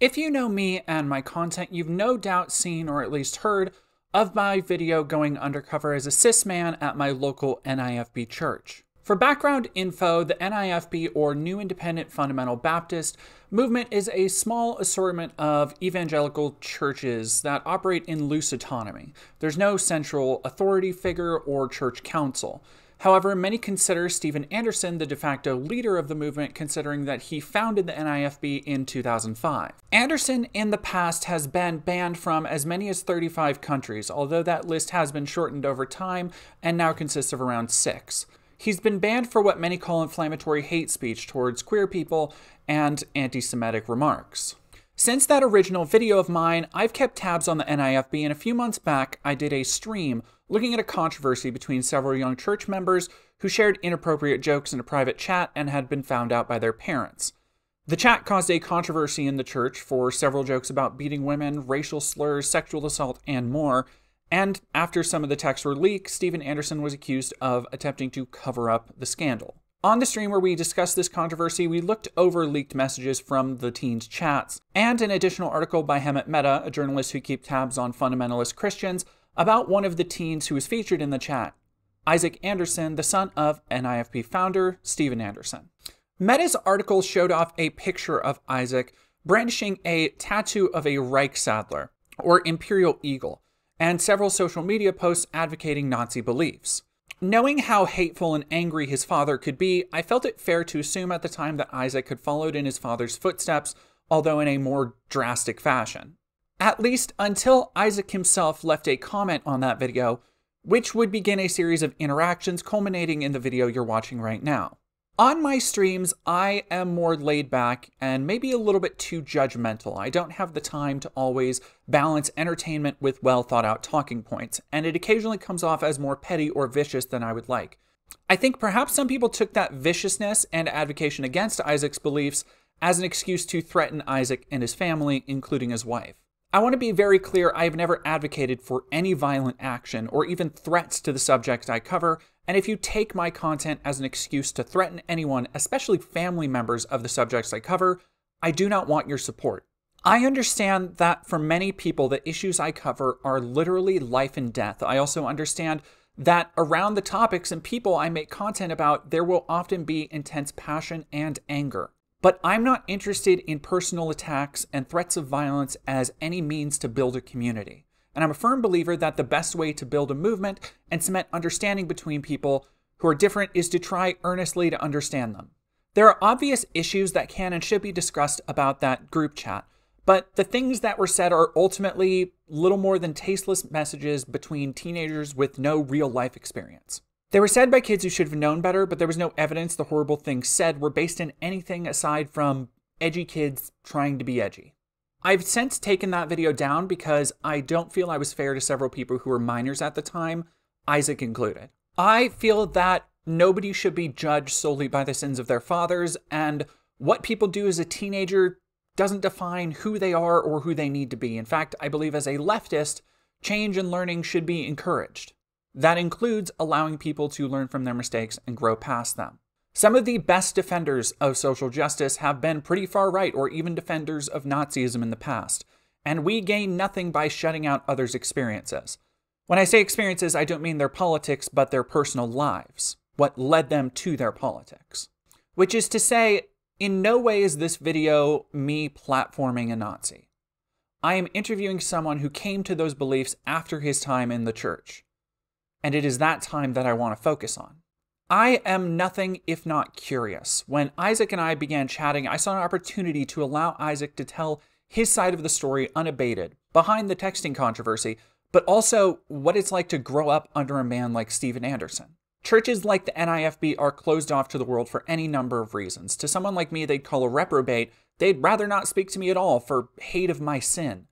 If you know me and my content, you've no doubt seen or at least heard of my video going undercover as a cis man at my local NIFB church. For background info, the NIFB or New Independent Fundamental Baptist movement is a small assortment of evangelical churches that operate in loose autonomy. There's no central authority figure or church council. However, many consider Steven Anderson the de facto leader of the movement, considering that he founded the NIFB in 2005. Anderson, in the past, has been banned from as many as 35 countries, although that list has been shortened over time and now consists of around six. He's been banned for what many call inflammatory hate speech towards queer people and anti Semitic remarks. Since that original video of mine, I've kept tabs on the NIFB, and a few months back, I did a stream looking at a controversy between several young church members who shared inappropriate jokes in a private chat and had been found out by their parents. The chat caused a controversy in the church for several jokes about beating women, racial slurs, sexual assault, and more. And after some of the texts were leaked, Steven Anderson was accused of attempting to cover up the scandal. On the stream where we discussed this controversy, we looked over leaked messages from the teens' chats, and an additional article by Hemant Mehta, a journalist who keeps tabs on fundamentalist Christians, about one of the teens who was featured in the chat, Isaac Anderson, the son of NIFB founder Steven Anderson. Mehta's article showed off a picture of Isaac brandishing a tattoo of a Reichsadler, or imperial eagle, and several social media posts advocating Nazi beliefs. Knowing how hateful and angry his father could be, I felt it fair to assume at the time that Isaac had followed in his father's footsteps, although in a more drastic fashion. At least until Isaac himself left a comment on that video, which would begin a series of interactions culminating in the video you're watching right now. On my streams, I am more laid back and maybe a little bit too judgmental. I don't have the time to always balance entertainment with well thought out talking points, and it occasionally comes off as more petty or vicious than I would like. I think perhaps some people took that viciousness and advocacy against Isaac's beliefs as an excuse to threaten Isaac and his family, including his wife. I want to be very clear I have never advocated for any violent action or even threats to the subjects I cover, and if you take my content as an excuse to threaten anyone, especially family members of the subjects I cover, I do not want your support. I understand that for many people, the issues I cover are literally life and death. I also understand that around the topics and people I make content about, there will often be intense passion and anger. But I'm not interested in personal attacks and threats of violence as any means to build a community. And I'm a firm believer that the best way to build a movement and cement understanding between people who are different is to try earnestly to understand them. There are obvious issues that can and should be discussed about that group chat, but the things that were said are ultimately little more than tasteless messages between teenagers with no real life experience. They were said by kids who should have known better, but there was no evidence the horrible things said were based in anything aside from edgy kids trying to be edgy. I've since taken that video down because I don't feel I was fair to several people who were minors at the time, Isaac included. I feel that nobody should be judged solely by the sins of their fathers, and what people do as a teenager doesn't define who they are or who they need to be. In fact, I believe as a leftist, change and learning should be encouraged. That includes allowing people to learn from their mistakes and grow past them. Some of the best defenders of social justice have been pretty far right or even defenders of Nazism in the past, and we gain nothing by shutting out others' experiences. When I say experiences, I don't mean their politics, but their personal lives, what led them to their politics. Which is to say, in no way is this video me platforming a Nazi. I am interviewing someone who came to those beliefs after his time in the church. And it is that time that I want to focus on. I am nothing if not curious. When Isaac and I began chatting, I saw an opportunity to allow Isaac to tell his side of the story unabated, behind the texting controversy, but also what it's like to grow up under a man like Steven Anderson. Churches like the NIFB are closed off to the world for any number of reasons. To someone like me, they'd call a reprobate. They'd rather not speak to me at all for hate of my sin.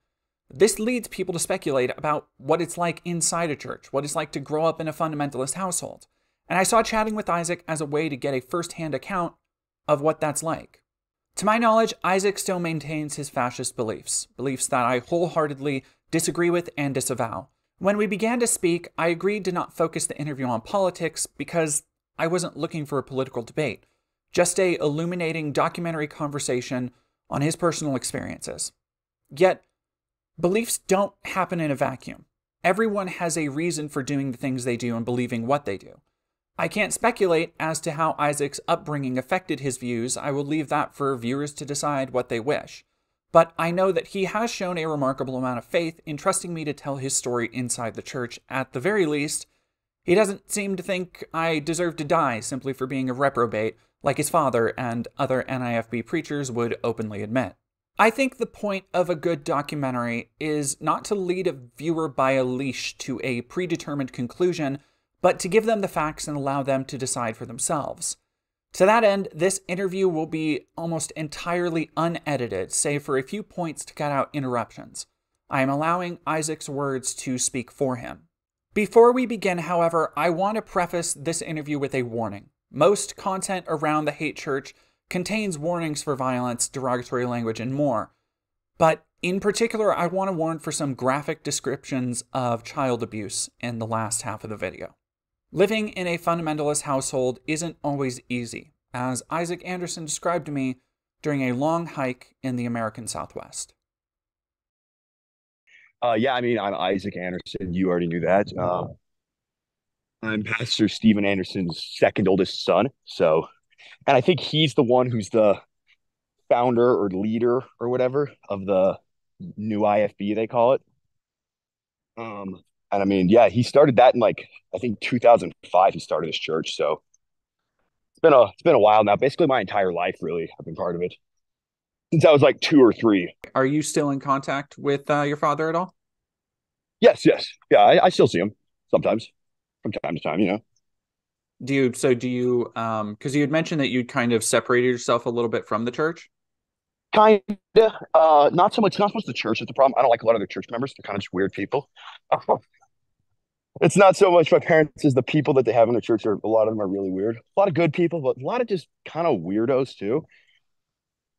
This leads people to speculate about what it's like inside a church, what it's like to grow up in a fundamentalist household. And I saw chatting with Isaac as a way to get a first hand account of what that's like. To my knowledge, Isaac still maintains his fascist beliefs, beliefs that I wholeheartedly disagree with and disavow. When we began to speak, I agreed to not focus the interview on politics because I wasn't looking for a political debate, just a illuminating documentary conversation on his personal experiences. Yet, beliefs don't happen in a vacuum. Everyone has a reason for doing the things they do and believing what they do. I can't speculate as to how Isaac's upbringing affected his views. I will leave that for viewers to decide what they wish. But I know that he has shown a remarkable amount of faith in trusting me to tell his story inside the church. At the very least, he doesn't seem to think I deserve to die simply for being a reprobate, like his father and other NIFB preachers would openly admit. I think the point of a good documentary is not to lead a viewer by a leash to a predetermined conclusion, but to give them the facts and allow them to decide for themselves. To that end, this interview will be almost entirely unedited, save for a few points to cut out interruptions. I am allowing Isaac's words to speak for him. Before we begin, however, I want to preface this interview with a warning. Most content around the hate church contains warnings for violence, derogatory language, and more. But in particular, I want to warn for some graphic descriptions of child abuse in the last half of the video. Living in a fundamentalist household isn't always easy, as Isaac Anderson described to me during a long hike in the American Southwest. Uh, yeah, I mean, I'm Isaac Anderson. You already knew that. Uh, I'm Pastor Steven Anderson's second oldest son. So, and I think he's the one who's the founder or leader or whatever of the new IFB, they call it. Um, and I mean, yeah, he started that in like I think 2005. He started this church, so it's been a it's been a while now. Basically, my entire life, really, I've been part of it since I was like two or three. Are you still in contact with uh, your father at all? Yes, yes, yeah. I, I still see him sometimes, from time to time. You know. Do you? So do you? Um, because you had mentioned that you'd kind of separated yourself a little bit from the church. Kind of, uh, not so much. Not so much the church is the problem. I don't like a lot of the church members. They're kind of just weird people. it's not so much my parents as the people that they have in the church are a lot of them are really weird a lot of good people but a lot of just kind of weirdos too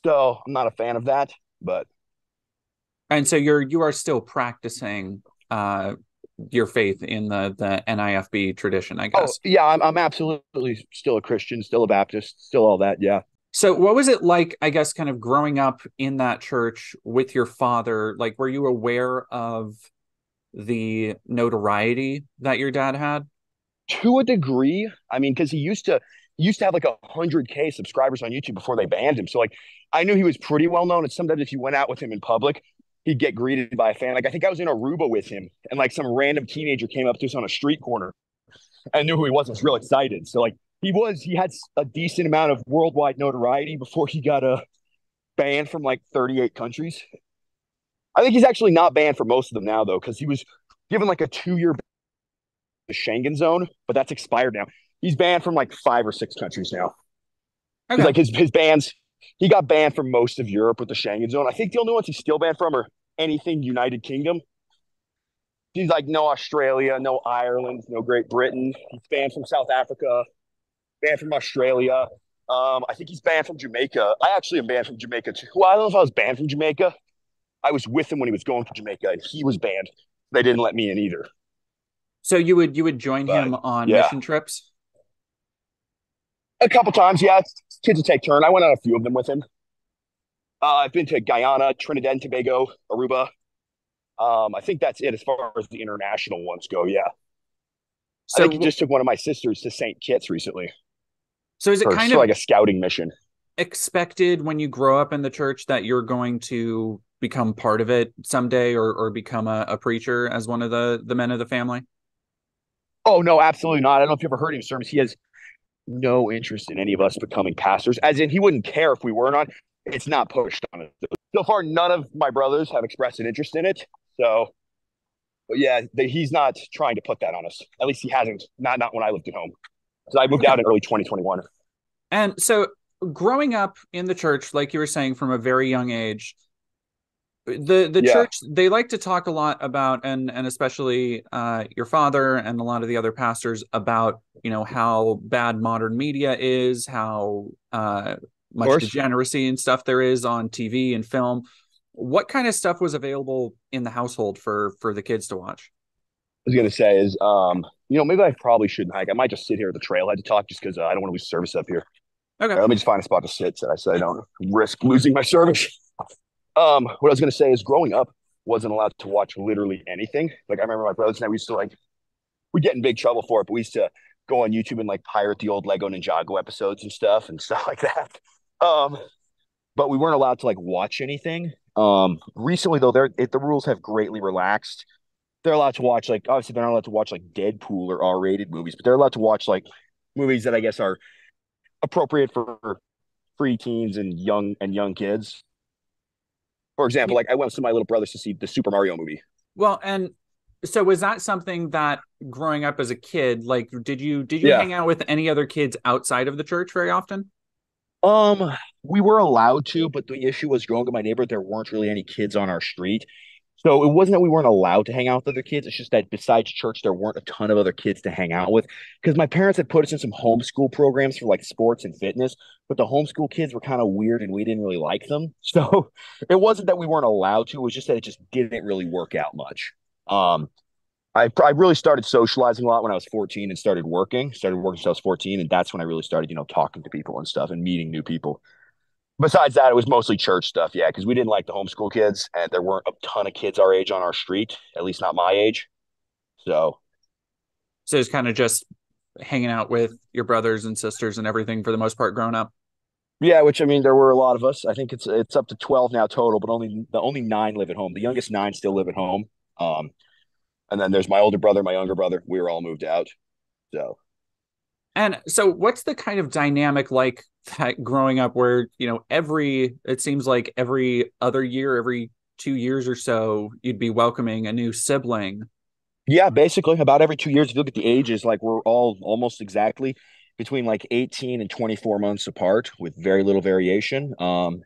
so i'm not a fan of that but and so you're you are still practicing uh your faith in the the nifb tradition i guess oh, yeah I'm, I'm absolutely still a christian still a baptist still all that yeah so what was it like i guess kind of growing up in that church with your father like were you aware of the notoriety that your dad had? To a degree. I mean, because he used to he used to have like a hundred K subscribers on YouTube before they banned him. So like I knew he was pretty well known. And sometimes if you went out with him in public, he'd get greeted by a fan. Like I think I was in Aruba with him, and like some random teenager came up to us on a street corner and knew who he was. was real excited. So like he was he had a decent amount of worldwide notoriety before he got a uh, banned from like 38 countries. I think he's actually not banned for most of them now, though, because he was given like a two year the Schengen zone, but that's expired now. He's banned from like five or six countries now. Okay. Like his his bans, he got banned from most of Europe with the Schengen zone. I think the only ones he's still banned from are anything United Kingdom. He's like no Australia, no Ireland, no Great Britain. He's banned from South Africa, banned from Australia. Um, I think he's banned from Jamaica. I actually am banned from Jamaica too. Well, I don't know if I was banned from Jamaica. I was with him when he was going to Jamaica, and he was banned. They didn't let me in either. So you would you would join but, him on yeah. mission trips? A couple times, yeah. Kids would take turn. I went on a few of them with him. Uh, I've been to Guyana, Trinidad and Tobago, Aruba. Um, I think that's it as far as the international ones go. Yeah. So I think he just took one of my sisters to St. Kitts recently. So is it kind of like a scouting mission? Expected when you grow up in the church that you're going to become part of it someday or or become a, a preacher as one of the the men of the family? Oh no, absolutely not. I don't know if you ever heard him sermons. He has no interest in any of us becoming pastors, as in he wouldn't care if we were not. It's not pushed on us. So far, none of my brothers have expressed an interest in it. So, but yeah, the, he's not trying to put that on us. At least he hasn't. Not not when I lived at home. So I moved out in early 2021. And so, growing up in the church, like you were saying, from a very young age, the the yeah. church they like to talk a lot about and and especially uh, your father and a lot of the other pastors about you know how bad modern media is how uh, much degeneracy and stuff there is on tv and film what kind of stuff was available in the household for for the kids to watch i was gonna say is um you know maybe i probably shouldn't hike i might just sit here at the trailhead to talk just because uh, i don't want to lose service up here Okay. Right, let me just find a spot to sit so I, so I don't risk losing my service. Um, what I was going to say is growing up, wasn't allowed to watch literally anything. Like I remember my brothers and I, we used to like, we get in big trouble for it, but we used to go on YouTube and like pirate the old Lego Ninjago episodes and stuff and stuff like that. Um, but we weren't allowed to like watch anything. Um, recently though, they're it, the rules have greatly relaxed. They're allowed to watch like obviously they're not allowed to watch like Deadpool or R-rated movies, but they're allowed to watch like movies that I guess are appropriate for free teens and young and young kids. For example, like I went with my little brothers to see the Super Mario movie. Well, and so was that something that growing up as a kid, like did you did you Yeah. hang out with any other kids outside of the church very often? Um, we were allowed to, but the issue was growing up in my neighborhood, there weren't really any kids on our street. So it wasn't that we weren't allowed to hang out with other kids. It's just that besides church, there weren't a ton of other kids to hang out with. Because my parents had put us in some homeschool programs for like sports and fitness, but the homeschool kids were kind of weird and we didn't really like them. So it wasn't that we weren't allowed to, it was just that it just didn't really work out much. Um, I, I really started socializing a lot when I was 14 and started working. Started working since I was 14, and that's when I really started, you know, talking to people and stuff and meeting new people. Besides that, it was mostly church stuff, yeah, because we didn't like the homeschool kids, and there weren't a ton of kids our age on our street, at least not my age. So So it's kind of just hanging out with your brothers and sisters and everything for the most part growing up. yeah, which I mean, there were a lot of us. I think it's it's up to 12 now total, but only the only nine live at home. The youngest nine still live at home. Um, and then there's my older brother, my younger brother. We were all moved out. So And so what's the kind of dynamic like that growing up where, you know, every it seems like every other year, every 2 years or so, you'd be welcoming a new sibling. Yeah, basically about every two years. If you look at the ages, like we're all almost exactly between like 18 and 24 months apart with very little variation. Um,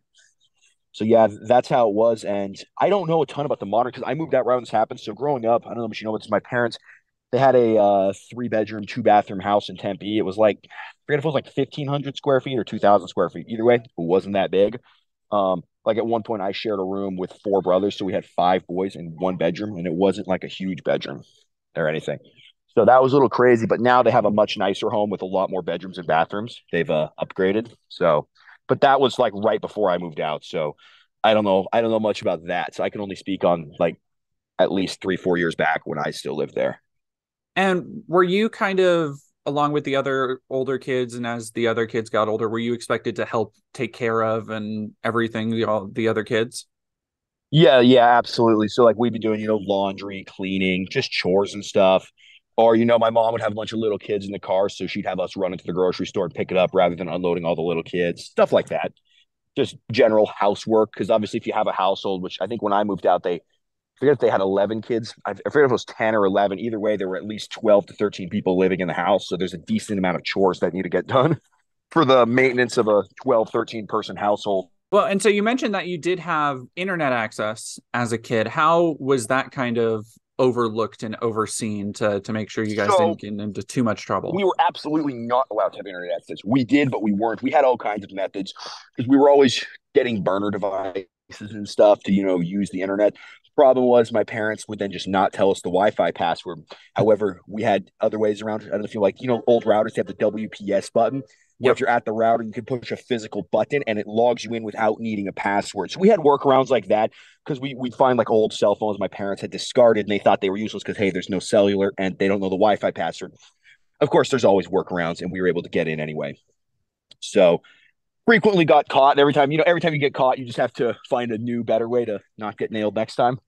so yeah, that's how it was. And I don't know a ton about the modern because I moved out right when this happened. So growing up, I don't know if you know, it's my parents. They had a uh, three bedroom, two bathroom house in Tempe. It was like, I forget if it was like 1,500 square feet or 2,000 square feet. Either way, it wasn't that big. Um, like at one point, I shared a room with four brothers. So we had five boys in one bedroom, and it wasn't like a huge bedroom or anything. So that was a little crazy, but now they have a much nicer home with a lot more bedrooms and bathrooms. They've uh, upgraded. So, but that was like right before I moved out. So I don't know. I don't know much about that. So I can only speak on like at least three, four years back when I still lived there. And were you kind of along with the other older kids and as the other kids got older, were you expected to help take care of and everything the all the other kids? Yeah, yeah, absolutely. So like we'd be doing, you know, laundry, cleaning, just chores and stuff. Or, you know, my mom would have a bunch of little kids in the car, so she'd have us run into the grocery store and pick it up rather than unloading all the little kids, stuff like that. Just general housework. Because obviously, if you have a household, which I think when I moved out, they I forget if they had 11 kids. I forget if it was 10 or 11. Either way, there were at least 12 to 13 people living in the house. So there's a decent amount of chores that need to get done for the maintenance of a 12, 13 person household. Well, and so you mentioned that you did have internet access as a kid. How was that kind of overlooked and overseen to to make sure you guys So- didn't get into too much trouble? we were absolutely not allowed to have internet access. We did, but we weren't. We had all kinds of methods because we were always getting burner devices and stuff to, you know, use the internet. Problem was my parents would then just not tell us the Wi-Fi password. However, we had other ways around it. I don't know if you like, you know, old routers have the WPS button. Yep. if you're at the router, you can push a physical button and it logs you in without needing a password. So we had workarounds like that because we we find like old cell phones my parents had discarded and they thought they were useless because hey, there's no cellular and they don't know the Wi-Fi password of course there's always workarounds and we were able to get in anyway so frequently got caught and every time you know every time you get caught you just have to find a new better way to not get nailed next time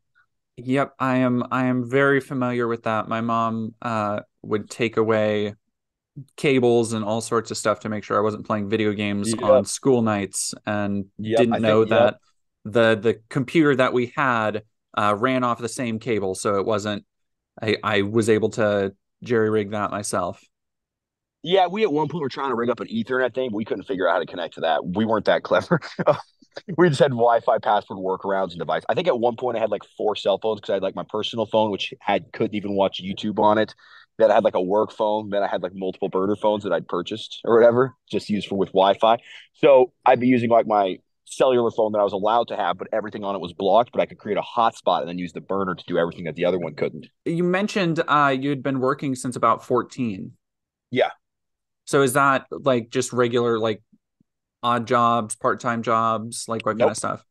Yep, I am I am very familiar with that. My mom uh would take away cables and all sorts of stuff to make sure I wasn't playing video games Yep. on school nights and Yep, didn't I know think- yep. that the the computer that we had uh ran off the same cable so it wasn't I I was able to jerry rig that myself. yeah we at one point were trying to rig up an ethernet thing but we couldn't figure out how to connect to that we weren't that clever we just had wi-fi password workarounds and device i think at one point i had like four cell phones because i had like my personal phone which had couldn't even watch youtube on it then i had like a work phone then i had like multiple burner phones that i'd purchased or whatever just used for with wi-fi so i'd be using like my cellular phone that i was allowed to have but everything on it was blocked but i could create a hotspot and then use the burner to do everything that the other one couldn't You mentioned uh you'd been working since about 14. Yeah. So is that like just regular like odd jobs, part time jobs, like what nope. kind of stuff?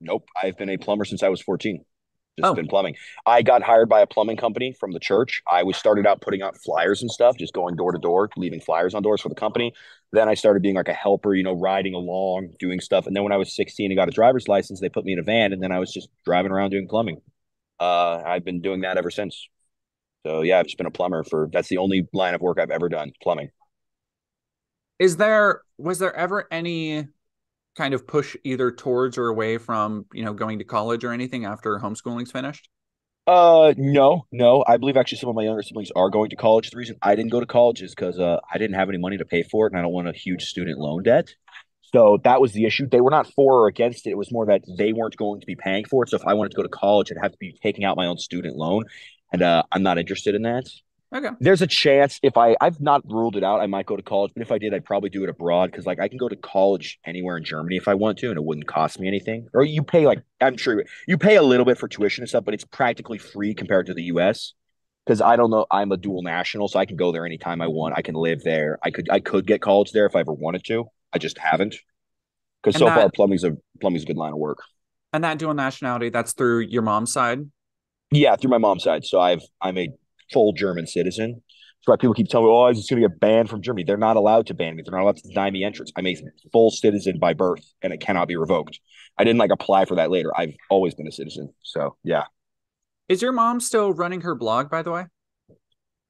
Nope. I've been a plumber since I was 14 just oh. been plumbing. I got hired by a plumbing company from the church. I was started out putting out flyers and stuff, just going door to door, leaving flyers on doors for the company. Then I started being like a helper, you know, riding along, doing stuff. And then when I was 16 and got a driver's license, they put me in a van, and then I was just driving around doing plumbing. Uh, I've been doing that ever since. So yeah, I've just been a plumber for that's the only line of work I've ever done, plumbing. Is there was there ever any kind of push either towards or away from you know going to college or anything after homeschooling's finished? Uh, no, no. I believe actually some of my younger siblings are going to college. The reason I didn't go to college is because uh, I didn't have any money to pay for it, and I don't want a huge student loan debt. So that was the issue. They were not for or against it. It was more that they weren't going to be paying for it. So if I wanted to go to college, I'd have to be taking out my own student loan, and uh, I'm not interested in that. Okay. There's a chance if I I've not ruled it out, I might go to college, but if I did, I'd probably do it abroad because like I can go to college anywhere in Germany if I want to, and it wouldn't cost me anything. Or you pay like I'm sure you pay a little bit for tuition and stuff, but it's practically free compared to the US. Because I don't know, I'm a dual national, so I can go there anytime I want. I can live there. I could I could get college there if I ever wanted to. I just haven't. Because so that, far plumbing's a plumbing's a good line of work. And that dual nationality, that's through your mom's side? Yeah, through my mom's side. So I've I'm a full German citizen. That's why people keep telling me, "Oh, just going to get banned from Germany." They're not allowed to ban me. They're not allowed to deny me entrance. I'm a full citizen by birth, and it cannot be revoked. I didn't like apply for that later. I've always been a citizen. So yeah. Is your mom still running her blog? By the way.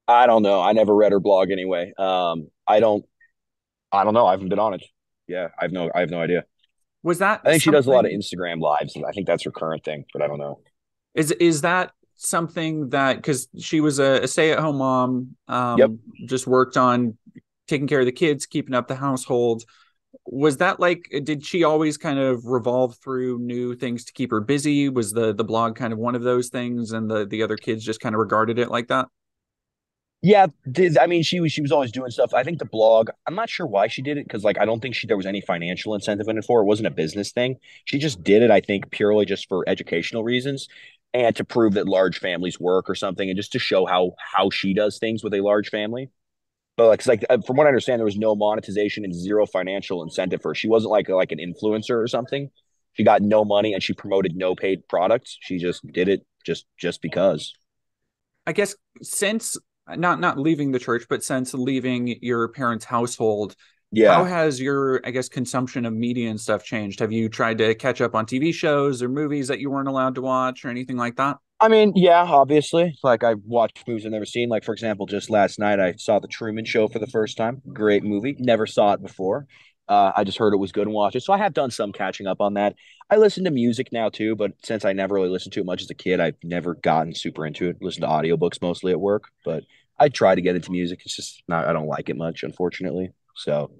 I don't know. I never read her blog anyway. Um, I don't. I don't know. I haven't been on it. Yeah, I have no. I have no idea. Was that? I think something... she does a lot of Instagram lives, and I think that's her current thing. But I don't know. Is is that something that because she was a, a stay-at-home mom um yep. just worked on taking care of the kids keeping up the household. Was that like did she always kind of revolve through new things to keep her busy? Was the the blog kind of one of those things and the the other kids just kind of regarded it like that? Yeah did, i mean she was she was always doing stuff. I think the blog i'm not sure why she did it because like i don't think she there was any financial incentive in it for it wasn't a business thing. She just did it i think purely just for educational reasons and to prove that large families work or something, and just to show how how she does things with a large family. But like, like uh, from what I understand, there was no monetization and zero financial incentive for her. She wasn't like like an influencer or something. She got no money and she promoted no paid products. She just did it just just because. I guess since not not leaving the church, but since leaving your parents' household, yeah. How has your, I guess, consumption of media and stuff changed? Have you tried to catch up on TV shows or movies that you weren't allowed to watch or anything like that? I mean, yeah, obviously. Like I watched movies I've never seen. Like for example, just last night I saw The Truman Show for the first time. Great movie. Never saw it before. Uh, I just heard it was good and watched it. So I have done some catching up on that. I listen to music now too, but since I never really listened to it much as a kid, I've never gotten super into it. Listen to audiobooks mostly at work, but I try to get into music. It's just not I don't like it much, unfortunately. So,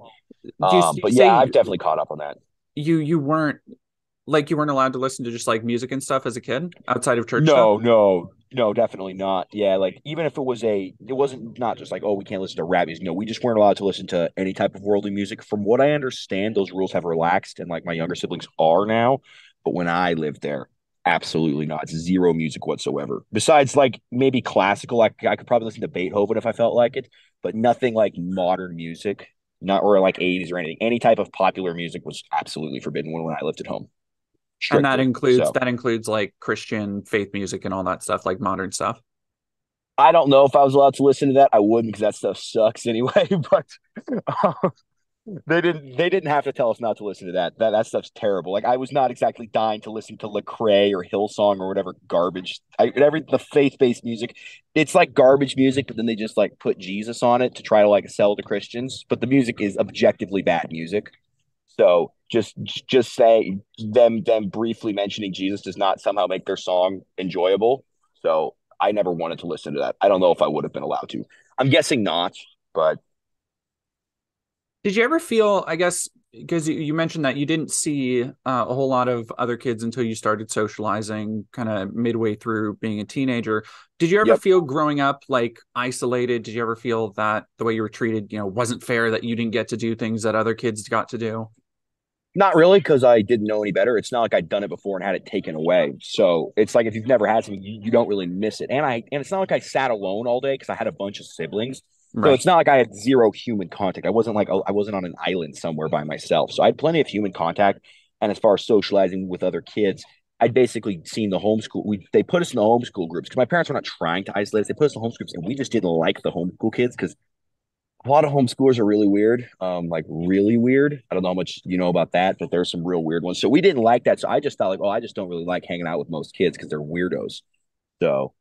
um, but yeah, I've definitely caught up on that. You you weren't like you weren't allowed to listen to just like music and stuff as a kid outside of church. No, stuff? no, no, definitely not. Yeah, like even if it was a, it wasn't not just like oh we can't listen to rap music. No, we just weren't allowed to listen to any type of worldly music. From what I understand, those rules have relaxed, and like my younger siblings are now. But when I lived there, absolutely not. It's zero music whatsoever. Besides, like maybe classical, like I could probably listen to Beethoven if I felt like it, but nothing like modern music not or like 80s or anything. Any type of popular music was absolutely forbidden when, when I lived at home. Strictly. And that includes so. that includes like Christian faith music and all that stuff, like modern stuff. I don't know if I was allowed to listen to that. I wouldn't because that stuff sucks anyway. But um, they didn't they didn't have to tell us not to listen to that. That that stuff's terrible. Like I was not exactly dying to listen to Lecrae or Hillsong or whatever garbage. I every the faith based music, it's like garbage music, but then they just like put Jesus on it to try to like sell to Christians. But the music is objectively bad music. So just just say them them briefly mentioning Jesus does not somehow make their song enjoyable. So I never wanted to listen to that. I don't know if I would have been allowed to. I'm guessing not, but did you ever feel, I guess, because you mentioned that you didn't see uh, a whole lot of other kids until you started socializing kind of midway through being a teenager. Did you ever yep. feel growing up like isolated? Did you ever feel that the way you were treated, you know, wasn't fair that you didn't get to do things that other kids got to do? Not really, because I didn't know any better. It's not like I'd done it before and had it taken away. So it's like if you've never had something, you, you don't really miss it. And I and it's not like I sat alone all day because I had a bunch of siblings Right. So it's not like I had zero human contact. I wasn't like I wasn't on an island somewhere by myself. So I had plenty of human contact. And as far as socializing with other kids, I'd basically seen the homeschool. We they put us in the homeschool groups because my parents were not trying to isolate us. They put us in the homeschool groups, and we just didn't like the homeschool kids because a lot of homeschoolers are really weird, um, like really weird. I don't know how much you know about that, but there's some real weird ones. So we didn't like that. So I just thought like, oh, I just don't really like hanging out with most kids because they're weirdos. So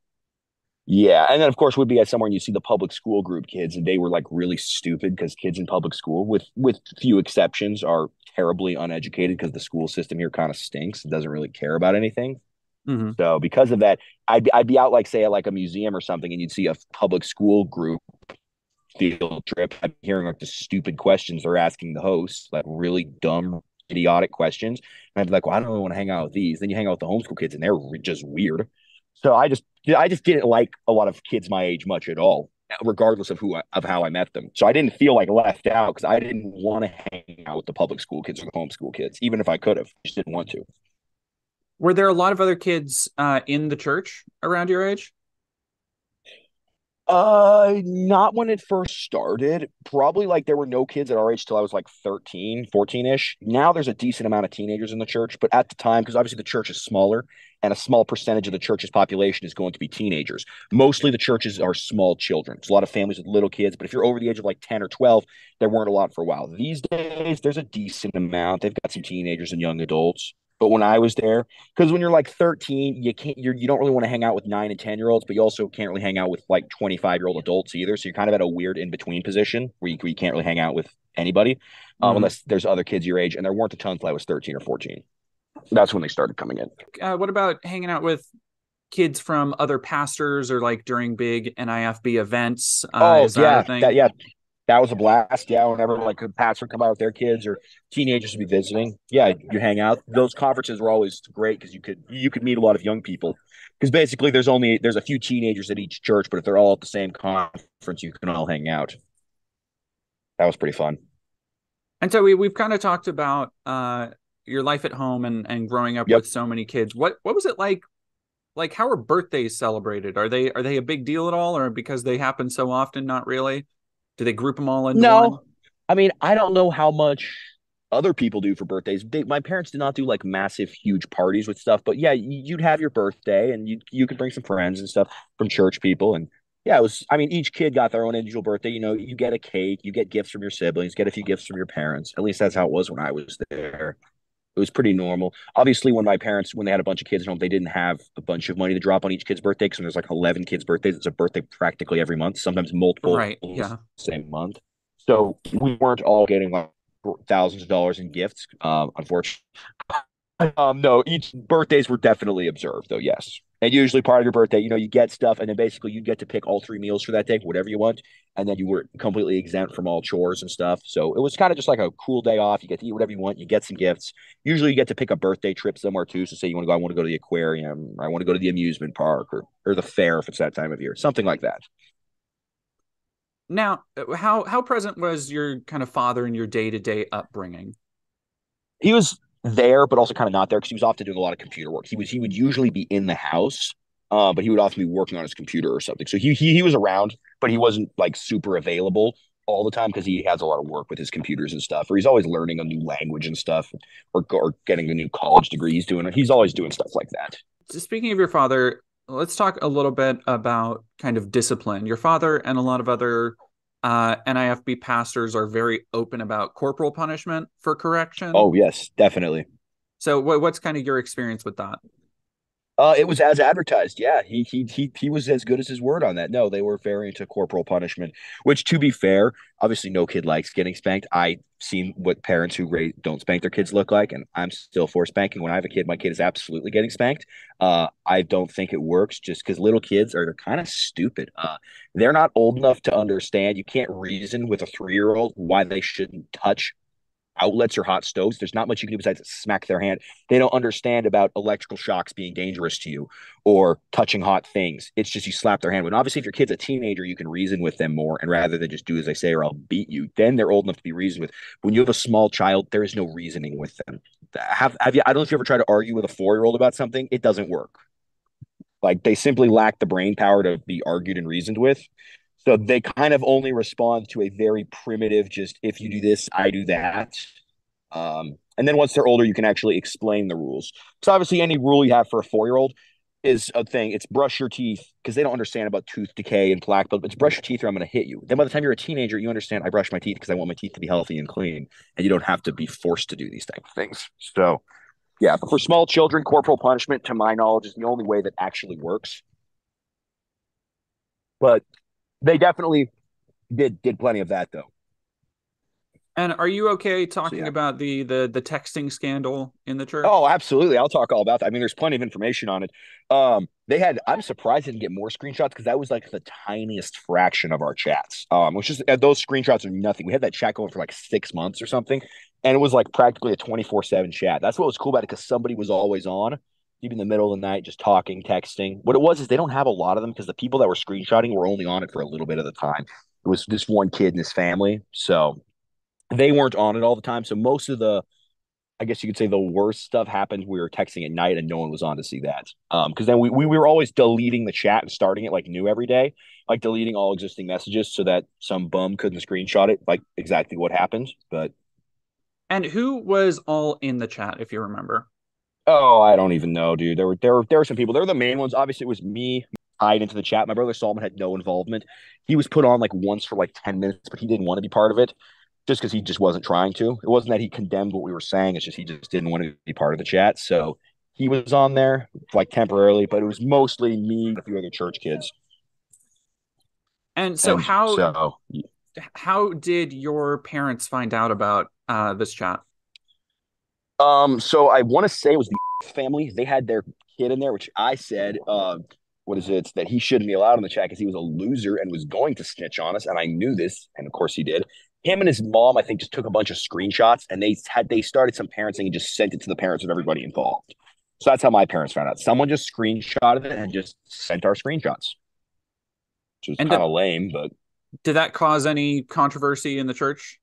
yeah, and then of course we'd be at somewhere and you see the public school group kids, and they were like really stupid because kids in public school, with with few exceptions, are terribly uneducated because the school system here kind of stinks. It doesn't really care about anything. Mm-hmm. So because of that, I'd I'd be out like say at like a museum or something, and you'd see a public school group field trip. I'm hearing like the stupid questions they're asking the host, like really dumb, idiotic questions. And I'd be like, well, I don't really want to hang out with these. Then you hang out with the homeschool kids, and they're just weird. So I just I just didn't like a lot of kids my age much at all, regardless of who I, of how I met them. So I didn't feel like left out because I didn't want to hang out with the public school kids or the homeschool kids, even if I could have. I just didn't want to. Were there a lot of other kids uh, in the church around your age? Uh, not when it first started. Probably like there were no kids at our age till I was like 13, 14 ish. Now there's a decent amount of teenagers in the church, but at the time, because obviously the church is smaller and a small percentage of the church's population is going to be teenagers. Mostly the churches are small children. It's a lot of families with little kids, but if you're over the age of like 10 or 12, there weren't a lot for a while. These days, there's a decent amount. They've got some teenagers and young adults. But when I was there, because when you're like 13, you can't you're you don't really want to hang out with nine and 10 year olds, but you also can't really hang out with like 25 year old adults either. So you're kind of at a weird in between position where you, where you can't really hang out with anybody um, mm-hmm. unless there's other kids your age. And there weren't a ton until I was 13 or 14. That's when they started coming in. Uh, what about hanging out with kids from other pastors or like during big NIFB events? Uh, oh, yeah. That, yeah that was a blast. Yeah, whenever like pastors would come out with their kids or teenagers would be visiting, yeah, you hang out. Those conferences were always great because you could you could meet a lot of young people. Because basically, there's only there's a few teenagers at each church, but if they're all at the same conference, you can all hang out. That was pretty fun. And so we we've kind of talked about uh, your life at home and and growing up yep. with so many kids. What what was it like? Like how are birthdays celebrated? Are they are they a big deal at all, or because they happen so often? Not really. Do they group them all in? No, one? I mean I don't know how much other people do for birthdays. They, my parents did not do like massive, huge parties with stuff, but yeah, you'd have your birthday and you you could bring some friends and stuff from church people and yeah, it was. I mean, each kid got their own individual birthday. You know, you get a cake, you get gifts from your siblings, get a few gifts from your parents. At least that's how it was when I was there. It was pretty normal. Obviously, when my parents, when they had a bunch of kids at home, they didn't have a bunch of money to drop on each kid's birthday because there's like 11 kids' birthdays. It's a birthday practically every month, sometimes multiple right, yeah. same month. So we weren't all getting like thousands of dollars in gifts, um, unfortunately. Um, no, each birthdays were definitely observed, though. Yes, and usually part of your birthday, you know, you get stuff, and then basically you get to pick all three meals for that day, whatever you want, and then you were completely exempt from all chores and stuff. So it was kind of just like a cool day off. You get to eat whatever you want. You get some gifts. Usually, you get to pick a birthday trip somewhere too. So say you want to go, I want to go to the aquarium, or I want to go to the amusement park, or or the fair if it's that time of year, something like that. Now, how how present was your kind of father in your day to day upbringing? He was there, but also kind of not there because he was often doing a lot of computer work. He was he would usually be in the house, uh, but he would often be working on his computer or something. So he he, he was around, but he wasn't like super available all the time because he has a lot of work with his computers and stuff, or he's always learning a new language and stuff, or or getting a new college degree. He's doing he's always doing stuff like that. Speaking of your father, let's talk a little bit about kind of discipline. Your father and a lot of other uh, NIFB pastors are very open about corporal punishment for correction. Oh yes, definitely. So, what's kind of your experience with that? Uh, it was as advertised. Yeah, he he he he was as good as his word on that. No, they were very into corporal punishment. Which, to be fair, obviously no kid likes getting spanked. I seen what parents who raise, don't spank their kids look like, and I'm still for spanking. When I have a kid, my kid is absolutely getting spanked. Uh, I don't think it works just because little kids are kind of stupid. Uh, they're not old enough to understand. You can't reason with a three year old why they shouldn't touch outlets or hot stoves. There's not much you can do besides smack their hand. They don't understand about electrical shocks being dangerous to you or touching hot things. It's just you slap their hand. When obviously, if your kid's a teenager, you can reason with them more, and rather than just do as I say or I'll beat you, then they're old enough to be reasoned with. When you have a small child, there is no reasoning with them. Have have you? I don't know if you ever try to argue with a four year old about something. It doesn't work. Like they simply lack the brain power to be argued and reasoned with. So they kind of only respond to a very primitive, just if you do this, I do that. Um, and then once they're older, you can actually explain the rules. So obviously, any rule you have for a four year old is a thing. It's brush your teeth because they don't understand about tooth decay and plaque, but it's brush your teeth or I'm going to hit you. Then by the time you're a teenager, you understand I brush my teeth because I want my teeth to be healthy and clean, and you don't have to be forced to do these type of things. So, yeah, but for small children, corporal punishment, to my knowledge, is the only way that actually works. But they definitely did did plenty of that though. And are you okay talking So, yeah. about the the the texting scandal in the church? Oh, absolutely. I'll talk all about that. I mean, there's plenty of information on it. Um, they had, I'm surprised they didn't get more screenshots because that was like the tiniest fraction of our chats. Um, which is those screenshots are nothing. We had that chat going for like six months or something, and it was like practically a 24 7 chat. That's what was cool about it because somebody was always on, even in the middle of the night, just talking, texting. What it was is they don't have a lot of them because the people that were screenshotting were only on it for a little bit of the time. It was this one kid and his family. So they weren't on it all the time. So most of the I guess you could say the worst stuff happened. We were texting at night and no one was on to see that. Um, because then we, we were always deleting the chat and starting it like new every day, like deleting all existing messages so that some bum couldn't screenshot it, like exactly what happened. But And who was all in the chat, if you remember? Oh, I don't even know, dude. There were there were there were some people. They were the main ones. Obviously, it was me tied into the chat. My brother Solomon had no involvement. He was put on like once for like 10 minutes, but he didn't want to be part of it just because he just wasn't trying to. It wasn't that he condemned what we were saying. It's just he just didn't want to be part of the chat. So he was on there like temporarily, but it was mostly me and a few other church kids. And so And how so how did your parents find out about uh, this chat? Um so I want to say it was the family. They had their kid in there, which I said uh, what is it that he shouldn't be allowed in the chat because he was a loser and was going to snitch on us, and I knew this, and of course he did. Him and his mom, I think, just took a bunch of screenshots and they had they started some parenting and just sent it to the parents of everybody involved. So that's how my parents found out. Someone just screenshotted it and just sent our screenshots, which was And kind of lame, but Did that cause any controversy in the church?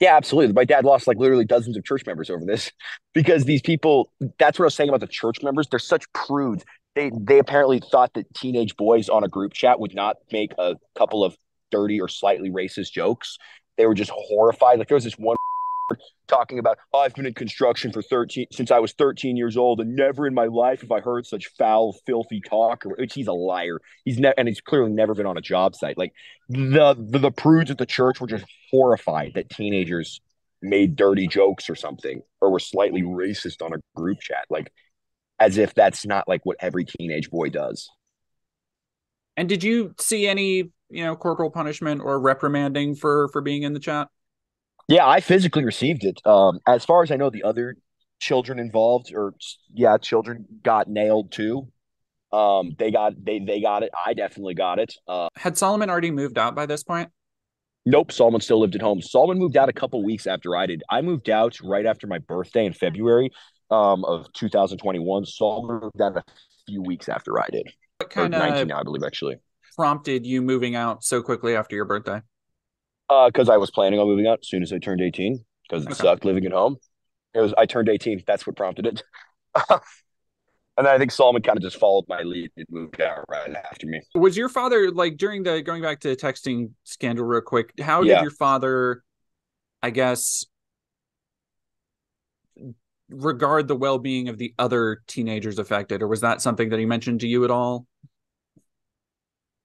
Yeah, absolutely. My dad lost like literally dozens of church members over this because these people. That's what I was saying about the church members. They're such prudes. They they apparently thought that teenage boys on a group chat would not make a couple of dirty or slightly racist jokes. They were just horrified. Like there was this one talking about, oh, I've been in construction for 13 since I was 13 years old, and never in my life have I heard such foul, filthy talk. Or he's a liar. He's never and he's clearly never been on a job site. Like the, the the prudes at the church were just horrified that teenagers made dirty jokes or something, or were slightly racist on a group chat. Like as if that's not like what every teenage boy does. And did you see any, you know, corporal punishment or reprimanding for for being in the chat? Yeah, I physically received it. Um, as far as I know, the other children involved, or yeah, children got nailed too. Um, they got they they got it. I definitely got it. Uh, Had Solomon already moved out by this point? nope, Solomon still lived at home. Solomon moved out a couple weeks after I did. I moved out right after my birthday in February um, of 2021. Solomon moved out a few weeks after I did. What kind 19 of now, I believe, actually. prompted you moving out so quickly after your birthday? Uh, because I was planning on moving out as soon as I turned 18 because it Okay. sucked living at home. It was I turned 18. That's what prompted it. and then I think Solomon kind of just followed my lead and moved out right after me. Was your father like during the going back to the texting scandal real quick? How Yeah. did your father, I guess, regard the well-being of the other teenagers affected, or was that something that he mentioned to you at all?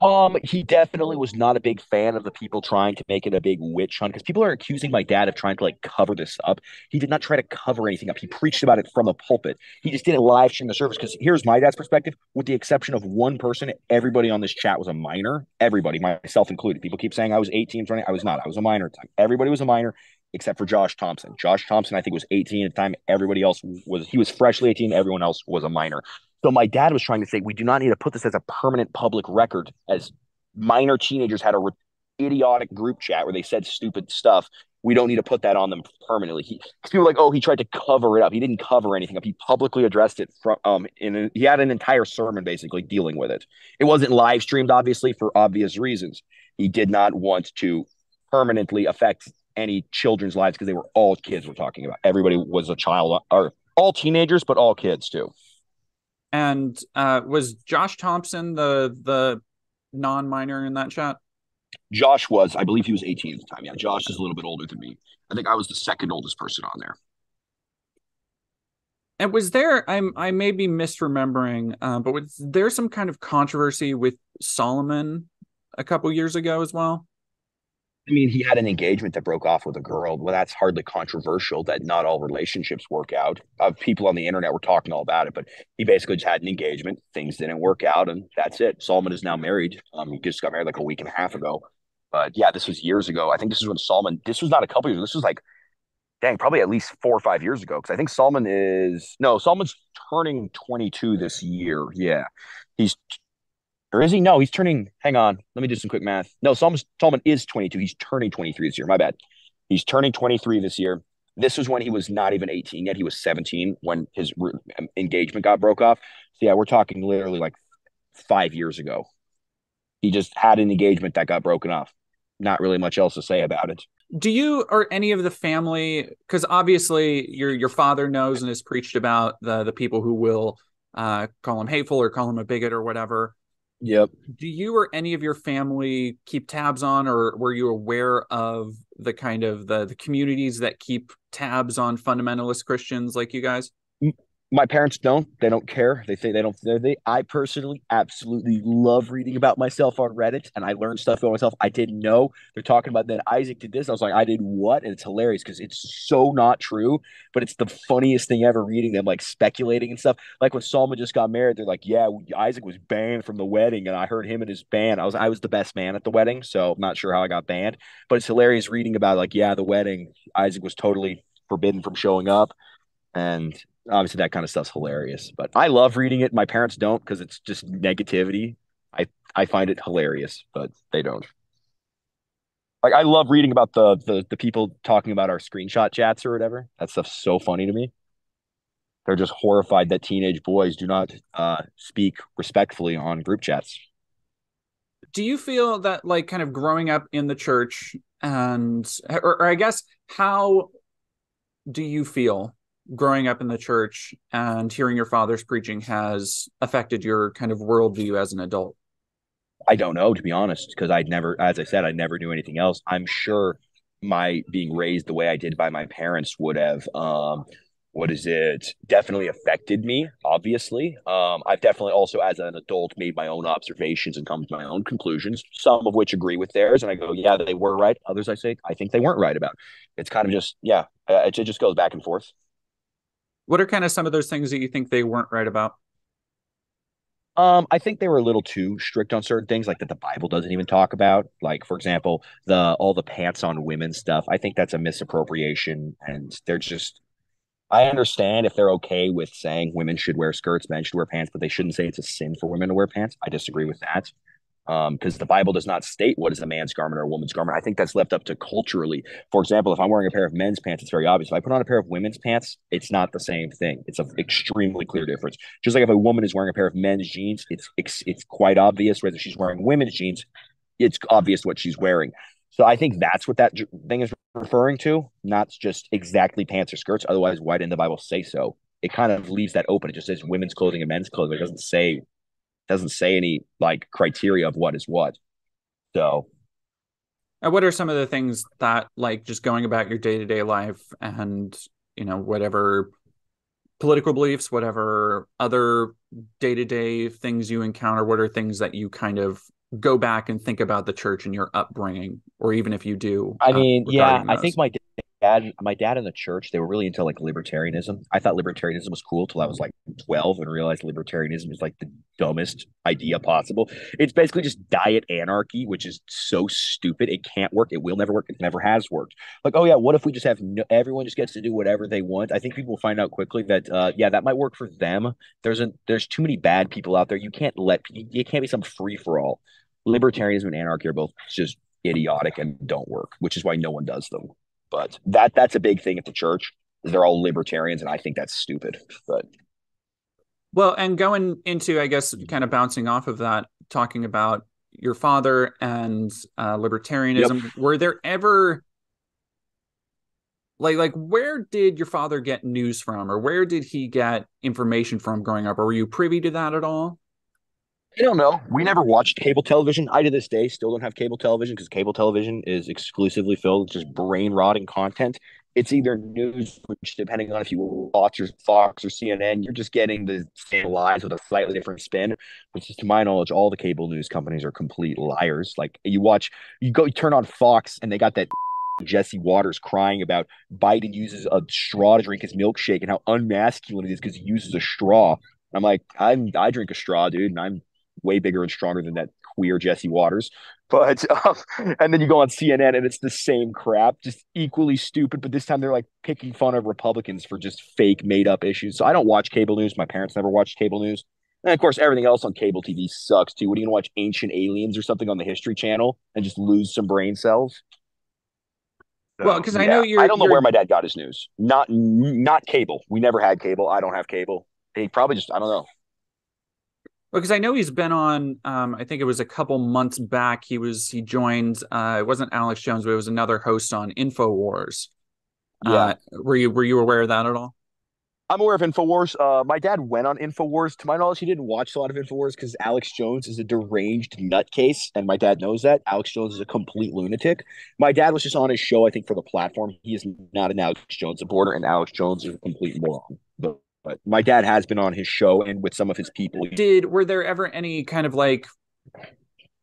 Um, he definitely was not a big fan of the people trying to make it a big witch hunt because people are accusing my dad of trying to like cover this up. He did not try to cover anything up. He preached about it from the pulpit. He just didn't live stream the service because here's my dad's perspective. With the exception of one person, everybody on this chat was a minor. Everybody, myself included. People keep saying I was 18 running. I was not. I was a minor at the time. Everybody was a minor except for Josh Thompson. Josh Thompson, I think, was 18 at the time. Everybody else was he was freshly 18. Everyone else was a minor. So my dad was trying to say we do not need to put this as a permanent public record as minor teenagers had a re- idiotic group chat where they said stupid stuff. We don't need to put that on them permanently. He, people like, oh, he tried to cover it up. He didn't cover anything up. He publicly addressed it from um in a, he had an entire sermon basically dealing with it. It wasn't live streamed, obviously, for obvious reasons. He did not want to permanently affect any children's lives because they were all kids we're talking about. Everybody was a child or all teenagers, but all kids too. And uh, was Josh Thompson the the non-minor in that chat? Josh was, I believe he was 18 at the time. Yeah, Josh is a little bit older than me. I think I was the second oldest person on there. And was there? I'm I may be misremembering, uh, but was there some kind of controversy with Solomon a couple years ago as well? I mean, he had an engagement that broke off with a girl. Well, that's hardly controversial that not all relationships work out. Uh, people on the internet were talking all about it, but he basically just had an engagement. Things didn't work out, and that's it. Solomon is now married. Um, he just got married like a week and a half ago. But yeah, this was years ago. I think this is when Solomon, this was not a couple years. This was like, dang, probably at least four or five years ago. Because I think Solomon is, no, Solomon's turning 22 this year. Yeah. He's or is he? No, he's turning. Hang on, let me do some quick math. No, Solomon, Solomon is 22. He's turning 23 this year. My bad. He's turning 23 this year. This was when he was not even 18 yet. He was 17 when his re- um, engagement got broke off. So yeah, we're talking literally like five years ago. He just had an engagement that got broken off. Not really much else to say about it. Do you or any of the family? Because obviously your your father knows and has preached about the the people who will uh, call him hateful or call him a bigot or whatever. Yep. Do you or any of your family keep tabs on, or were you aware of the kind of the the communities that keep tabs on fundamentalist Christians like you guys? My parents don't they don't care they say they don't they i personally absolutely love reading about myself on reddit and i learned stuff about myself. I didn't know they're talking about that isaac did this i was like i did what? And it's hilarious because it's so not true but it's the funniest thing ever reading them like speculating and stuff. Like when solomon just got married they're like yeah isaac was banned from the wedding and i heard him and his band. I was i was the best man at the wedding so i'm not sure how i got banned but it's hilarious reading about like yeah the wedding isaac was totally forbidden from showing up and obviously that kind of stuff's hilarious. But I love reading it. My parents don't because it's just negativity. I I find it hilarious, but they don't. Like I love reading about the the the people talking about our screenshot chats or whatever. That stuff's so funny to me. They're just horrified that teenage boys do not uh, speak respectfully on group chats. Do you feel that like kind of growing up in the church and or, or I guess how do you feel growing up in the church and hearing your father's preaching has affected your kind of worldview as an adult? I don't know, to be honest, because I'd never, as I said, I never knew anything else. I'm sure my being raised the way I did by my parents would have, um, what is it, definitely affected me, obviously. Um, I've definitely also, as an adult, made my own observations and come to my own conclusions, some of which agree with theirs. And I go, yeah, they were right. Others I say, I think they weren't right about. It's kind of just, yeah, it, it just goes back and forth. What are kind of some of those things that you think they weren't right about? Um, I think they were a little too strict on certain things, like that the Bible doesn't even talk about. Like, for example, the all the pants on women stuff. I think that's a misappropriation, and they're just. I understand if they're okay with saying women should wear skirts, men should wear pants, but they shouldn't say it's a sin for women to wear pants. I disagree with that because um, the Bible does not state what is a man's garment or a woman's garment. I think that's left up to culturally. For example, if I'm wearing a pair of men's pants, it's very obvious. If I put on a pair of women's pants, it's not the same thing. It's an extremely clear difference. Just like if a woman is wearing a pair of men's jeans, it's it's, it's quite obvious whether she's wearing women's jeans. It's obvious what she's wearing. So I think that's what that thing is referring to, not just exactly pants or skirts. Otherwise, why didn't the Bible say so? It kind of leaves that open. It just says women's clothing and men's clothing. It doesn't say doesn't say any like criteria of what is what. So and what are some of the things that like just going about your day-to-day life and you know whatever political beliefs whatever other day-to-day things you encounter what are things that you kind of go back and think about the church and your upbringing or even if you do i uh, mean uh, yeah those? i think my dad, my dad in the church, they were really into like libertarianism. I thought libertarianism was cool till I was like 12 and realized libertarianism is like the dumbest idea possible. It's basically just diet anarchy, which is so stupid. It can't work. It will never work. It never has worked. Like, oh yeah, what if we just have no, everyone just gets to do whatever they want? I think people find out quickly that uh, yeah, that might work for them. There's a there's too many bad people out there. You can't let you can't be some free for all. Libertarianism and anarchy are both just idiotic and don't work, which is why no one does them. But that that's a big thing at the church. They're all libertarians, and I think that's stupid. But well, and going into, I guess, kind of bouncing off of that, talking about your father and uh, libertarianism, yep. were there ever like like where did your father get news from or where did he get information from growing up or were you privy to that at all I don't know. We never watched cable television. I to this day still don't have cable television because cable television is exclusively filled with just brain rotting content. It's either news, which depending on if you watch Fox or CNN, you're just getting the same lies with a slightly different spin. Which is, to my knowledge, all the cable news companies are complete liars. Like you watch, you go, you turn on Fox, and they got that Jesse Watters crying about Biden uses a straw to drink his milkshake and how unmasculine it is because he uses a straw. I'm like, I'm I drink a straw, dude, and I'm way bigger and stronger than that queer Jesse Watters. But um, and then you go on CNN and it's the same crap, just equally stupid. But this time they're like picking fun of Republicans for just fake made up issues. So I don't watch cable news. My parents never watched cable news. And of course, everything else on cable TV sucks too. What are you gonna watch Ancient Aliens or something on the History Channel and just lose some brain cells? So, well, because I know you're. I don't know you're... where my dad got his news. Not not cable. We never had cable. I don't have cable. He probably just I don't know. Because I know he's been on. Um, I think it was a couple months back. He was he joined. Uh, it wasn't Alex Jones, but it was another host on Infowars. Yeah, uh, were you were you aware of that at all? I'm aware of Infowars. Uh, my dad went on Infowars. To my knowledge, he didn't watch a lot of Infowars because Alex Jones is a deranged nutcase, and my dad knows that. Alex Jones is a complete lunatic. My dad was just on his show, I think, for the platform. He is not an Alex Jones supporter, and Alex Jones is a complete moron. But but my dad has been on his show and with some of his people. Did were there ever any kind of like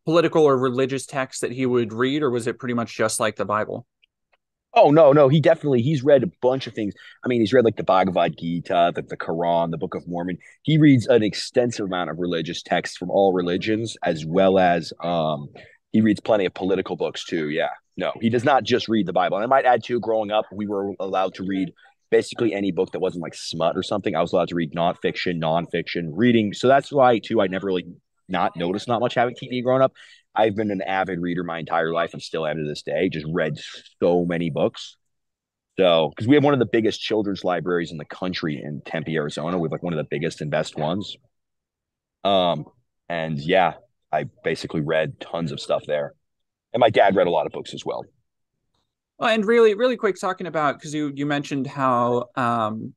political or religious texts that he would read, or was it pretty much just like the Bible? Oh no, no, he definitely he's read a bunch of things. I mean, he's read like the Bhagavad Gita, the, the Quran, the Book of Mormon. He reads an extensive amount of religious texts from all religions, as well as um, he reads plenty of political books too. Yeah, no, he does not just read the Bible. And I might add too, growing up, we were allowed to read basically any book that wasn't like smut or something. I was allowed to read nonfiction, nonfiction, reading. So that's why too I never really not noticed not much having TV growing up. I've been an avid reader my entire life and still am to this day. Just read so many books. So, because we have one of the biggest children's libraries in the country in Tempe, Arizona, we have like one of the biggest and best ones. Um, and yeah, I basically read tons of stuff there, and my dad read a lot of books as well. Well, and really, really quick talking about because you you mentioned how um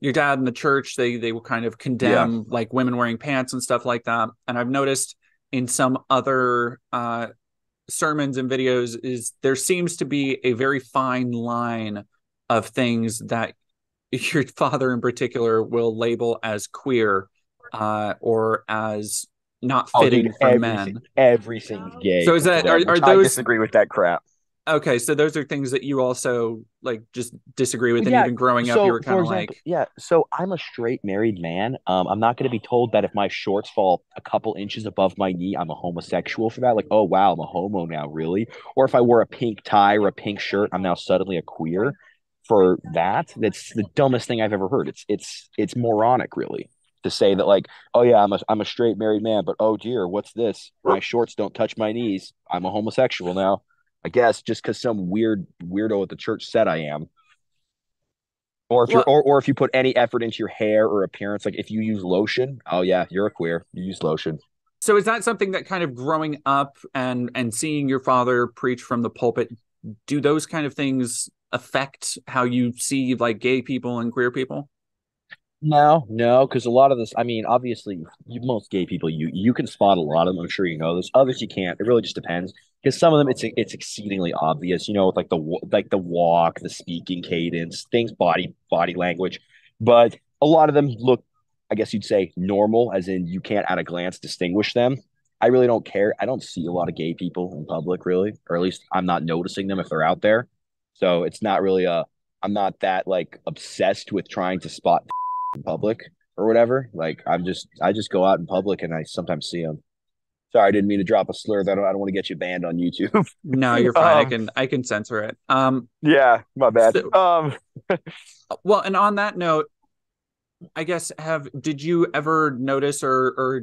your dad and the church they they will kind of condemn yeah. like women wearing pants and stuff like that, and I've noticed in some other uh sermons and videos is there seems to be a very fine line of things that your father in particular will label as queer uh or as not fitting oh, dude, for men. Everything's gay. So is that are, are those I disagree with that crap? Okay, so those are things that you also like just disagree with, yeah, and even growing so, up, you were kind of like, yeah. So I'm a straight married man. Um, I'm not going to be told that if my shorts fall a couple inches above my knee, I'm a homosexual for that. Like, oh wow, I'm a homo now, really? Or if I wear a pink tie or a pink shirt, I'm now suddenly a queer. For that, that's the dumbest thing I've ever heard. It's it's it's moronic, really to say that like, oh yeah, I'm a I'm a straight married man, but oh dear, what's this? My shorts don't touch my knees. I'm a homosexual now. I guess just because some weird weirdo at the church said I am. Or if well, you're or, or if you put any effort into your hair or appearance, like if you use lotion, oh yeah, you're a queer. You use lotion. So is that something that kind of growing up and and seeing your father preach from the pulpit, do those kind of things affect how you see like gay people and queer people? No, no, because a lot of this, I mean, obviously, you, most gay people, you you can spot a lot of them. I'm sure you know this. Others you can't. It really just depends. Because some of them, it's it's exceedingly obvious. You know, with like the like the walk, the speaking cadence, things, body body language. But a lot of them look, I guess you'd say, normal, as in you can't at a glance distinguish them. I really don't care. I don't see a lot of gay people in public, really, or at least I'm not noticing them if they're out there. So it's not really a. I'm not that like obsessed with trying to spot in public or whatever. Like I'm just I just go out in public and I sometimes see them. Sorry, I didn't mean to drop a slur. That I don't, I don't want to get you banned on YouTube. no, you're fine. Um, I can I can censor it. Um, yeah, my bad. So, um, well, and on that note, I guess have did you ever notice or or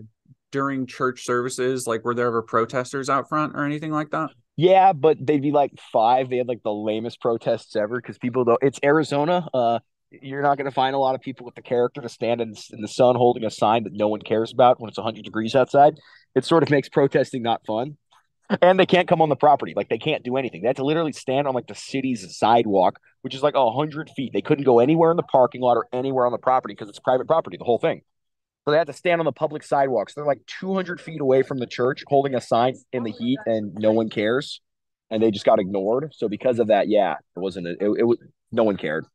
during church services, like were there ever protesters out front or anything like that? Yeah, but they'd be like five. They had like the lamest protests ever because people don't. It's Arizona. Uh, you're not going to find a lot of people with the character to stand in, in the sun holding a sign that no one cares about when it's 100 degrees outside. It sort of makes protesting not fun. And they can't come on the property. Like they can't do anything. They had to literally stand on like the city's sidewalk, which is like a hundred feet. They couldn't go anywhere in the parking lot or anywhere on the property because it's private property, the whole thing. So they had to stand on the public sidewalks. They're like 200 feet away from the church, holding a sign in the heat, and no one cares. And they just got ignored. So because of that, yeah, it wasn't. A, it, it was no one cared.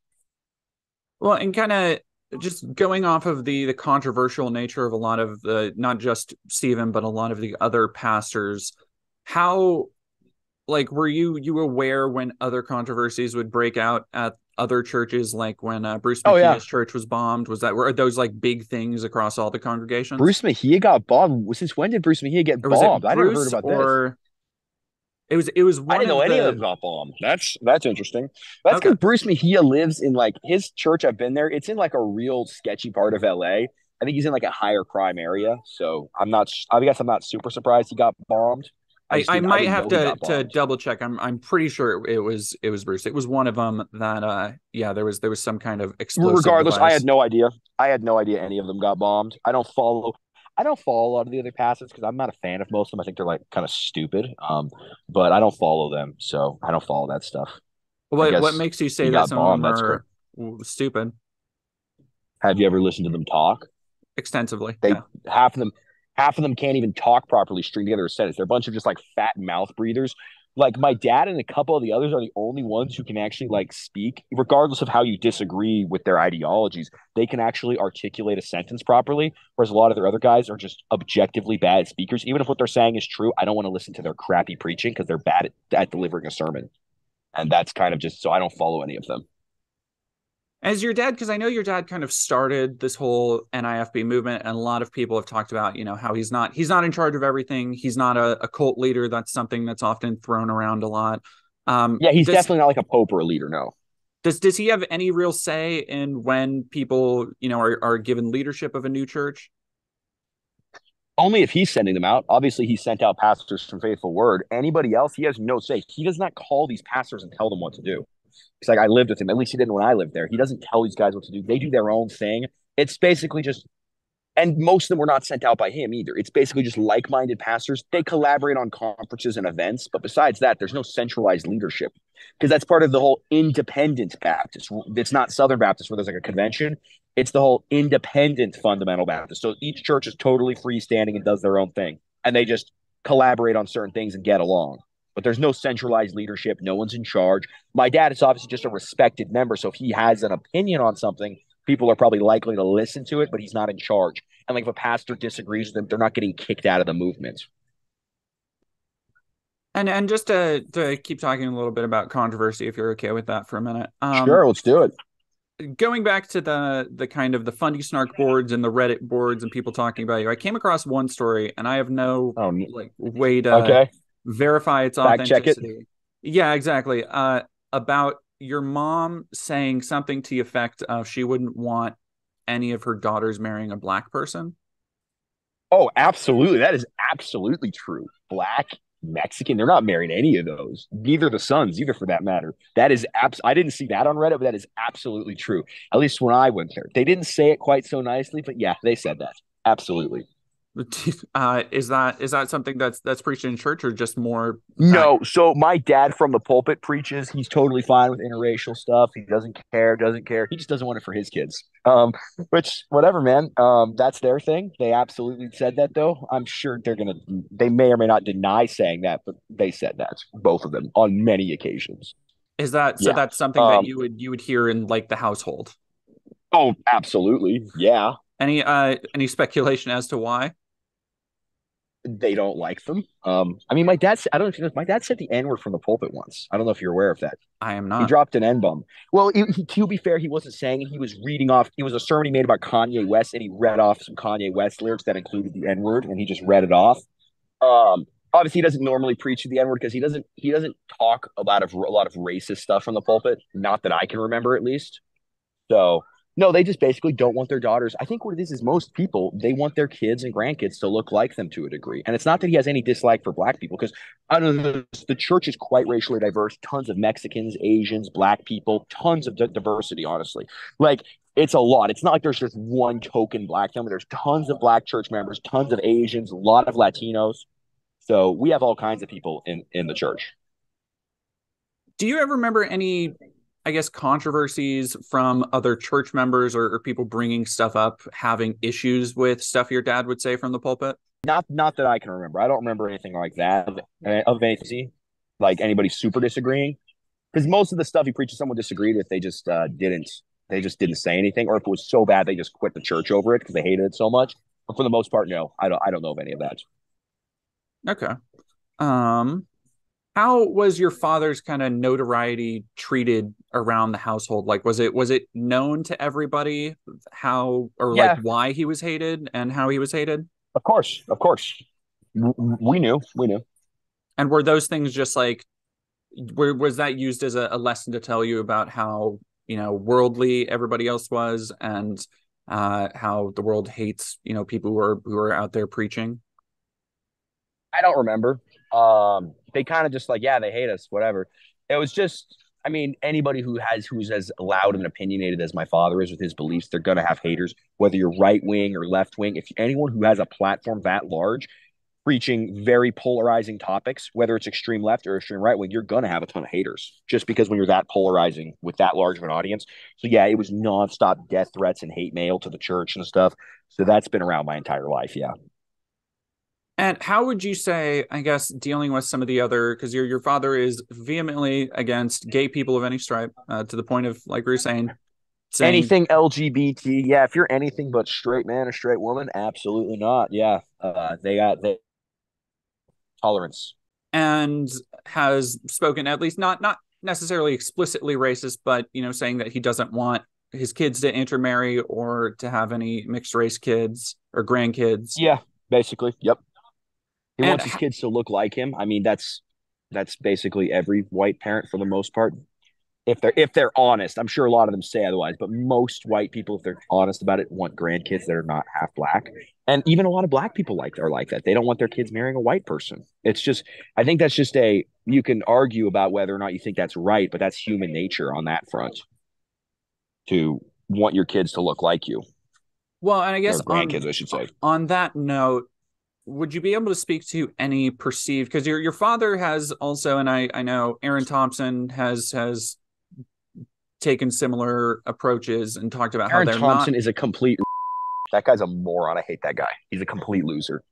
Well, and kind of just going off of the the controversial nature of a lot of the not just Steven, but a lot of the other pastors. How like were you you aware when other controversies would break out at other churches like when uh, bruce Mejia's oh, yeah. church was bombed was that were those like big things across all the congregations bruce Mejia got bombed since when did bruce Mejia get bombed i never heard about or... this it was it was I didn't know the... any of them got bombed. That's that's interesting. That's because okay. Bruce Mejia lives in like his church. I've been there. It's in like a real sketchy part of LA. I think he's in like a higher crime area. So I'm not. I guess I'm not super surprised he got bombed. I, I, I might have to, to double check. I'm I'm pretty sure it was it was Bruce. It was one of them that uh yeah there was there was some kind of explosive. Regardless, device. I had no idea. I had no idea any of them got bombed. I don't follow. I don't follow a lot of the other passes because I'm not a fan of most of them. I think they're like kind of stupid. Um, but I don't follow them, so I don't follow that stuff. What what makes you say that some of them are stupid? Have you ever listened to them talk extensively? They yeah. half of them half of them can't even talk properly, string together a sentence. They're a bunch of just like fat mouth breathers. Like my dad and a couple of the others are the only ones who can actually like speak, regardless of how you disagree with their ideologies. They can actually articulate a sentence properly, whereas a lot of their other guys are just objectively bad speakers. Even if what they're saying is true, I don't want to listen to their crappy preaching because they're bad at, at delivering a sermon. And that's kind of just so I don't follow any of them as your dad because i know your dad kind of started this whole nifb movement and a lot of people have talked about you know how he's not he's not in charge of everything. He's not a, a cult leader. That's something that's often thrown around a lot. Um yeah he's does, definitely not like a pope or a leader no. Does does he have any real say in when people you know are, are given leadership of a new church? Only if he's sending them out. Obviously he sent out pastors from faithful word. Anybody else he has no say. He does not call these pastors and tell them what to do it's like I lived with him. At least he didn't when I lived there. He doesn't tell these guys what to do. They do their own thing. It's basically just, and most of them were not sent out by him either. It's basically just like-minded pastors. They collaborate on conferences and events, but besides that, there's no centralized leadership because that's part of the whole independent Baptist. It's not Southern Baptist where there's like a convention. It's the whole independent fundamental Baptist. So each church is totally freestanding and does their own thing, and they just collaborate on certain things and get along but there's no centralized leadership. No one's in charge. My dad is obviously just a respected member. So if he has an opinion on something, people are probably likely to listen to it, but he's not in charge. And like if a pastor disagrees with them, they're not getting kicked out of the movement. And and just to to keep talking a little bit about controversy, if you're okay with that for a minute. Um, sure, let's do it. Going back to the the kind of the fundie snark boards and the Reddit boards and people talking about you, I came across one story, and I have no oh, like way to okay verify its Fact authenticity. Check it. Yeah, exactly. Uh, about your mom saying something to the effect of she wouldn't want any of her daughters marrying a black person. Oh, absolutely. That is absolutely true. Black, Mexican, they're not marrying any of those. Neither the sons, either for that matter. That is abs I didn't see that on Reddit, but that is absolutely true. At least when I went there. They didn't say it quite so nicely, but yeah, they said that. Absolutely. Uh, is that is that something that's that's preached in church or just more? No. So my dad from the pulpit preaches. He's totally fine with interracial stuff. He doesn't care. Doesn't care. He just doesn't want it for his kids. Um, which whatever, man. Um, that's their thing. They absolutely said that though. I'm sure they're gonna. They may or may not deny saying that, but they said that both of them on many occasions. Is that so? Yeah. That's something um, that you would you would hear in like the household. Oh, absolutely. Yeah. Any uh any speculation as to why? They don't like them. Um, I mean, my dad. I don't know if you know. My dad said the N word from the pulpit once. I don't know if you're aware of that. I am not. He dropped an N bomb. Well, he, he, to be fair, he wasn't saying it. He was reading off. It was a sermon he made about Kanye West, and he read off some Kanye West lyrics that included the N word, and he just read it off. Um, obviously, he doesn't normally preach the N word because he doesn't. He doesn't talk a lot of a lot of racist stuff from the pulpit. Not that I can remember, at least. So no, they just basically don't want their daughters. I think what it is is most people they want their kids and grandkids to look like them to a degree, and it's not that he has any dislike for black people because I don't know the church is quite racially diverse. Tons of Mexicans, Asians, black people, tons of diversity. Honestly, like it's a lot. It's not like there's just one token black family. There's tons of black church members, tons of Asians, a lot of Latinos. So we have all kinds of people in in the church. Do you ever remember any I guess, controversies from other church members or, or, people bringing stuff up, having issues with stuff your dad would say from the pulpit? Not, not that I can remember. I don't remember anything like that of, of anything, like anybody super disagreeing. Because most of the stuff he preaches, someone disagreed with, they just uh, didn't, they just didn't say anything, or if it was so bad, they just quit the church over it because they hated it so much. But for the most part, no, I don't, I don't know of any of that. Okay. Um, how was your father's kind of notoriety treated around the household? Like was it was it known to everybody how or yeah. like why he was hated and how he was hated? Of course of course. We knew we knew. And were those things just like were, was that used as a, a lesson to tell you about how you know worldly everybody else was and uh how the world hates you know people who are who are out there preaching? I don't remember. Um, they kind of just like, yeah, they hate us, whatever. It was just, I mean, anybody who has who's as loud and opinionated as my father is with his beliefs, they're gonna have haters, whether you're right wing or left wing. If anyone who has a platform that large, preaching very polarizing topics, whether it's extreme left or extreme right wing, you're gonna have a ton of haters just because when you're that polarizing with that large of an audience. So yeah, it was nonstop death threats and hate mail to the church and stuff. So that's been around my entire life. Yeah. And how would you say, I guess, dealing with some of the other, because your your father is vehemently against gay people of any stripe, uh, to the point of like we are saying, saying, anything LGBT. Yeah, if you're anything but straight man or straight woman, absolutely not. Yeah, uh, they got the tolerance, and has spoken at least not not necessarily explicitly racist, but you know, saying that he doesn't want his kids to intermarry or to have any mixed race kids or grandkids. Yeah, basically. Yep. He and wants his kids to look like him. I mean, that's that's basically every white parent for the most part. If they're if they're honest, I'm sure a lot of them say otherwise, but most white people, if they're honest about it, want grandkids that are not half black. And even a lot of black people like are like that. They don't want their kids marrying a white person. It's just I think that's just a you can argue about whether or not you think that's right, but that's human nature on that front. To want your kids to look like you. Well, and I guess grandkids, on, I should say. On that note, would you be able to speak to any perceived because your your father has also and I I know Aaron Thompson has has taken similar approaches and talked about Aaron how they're Thompson not... is a complete that guy's a moron. I hate that guy. He's a complete loser.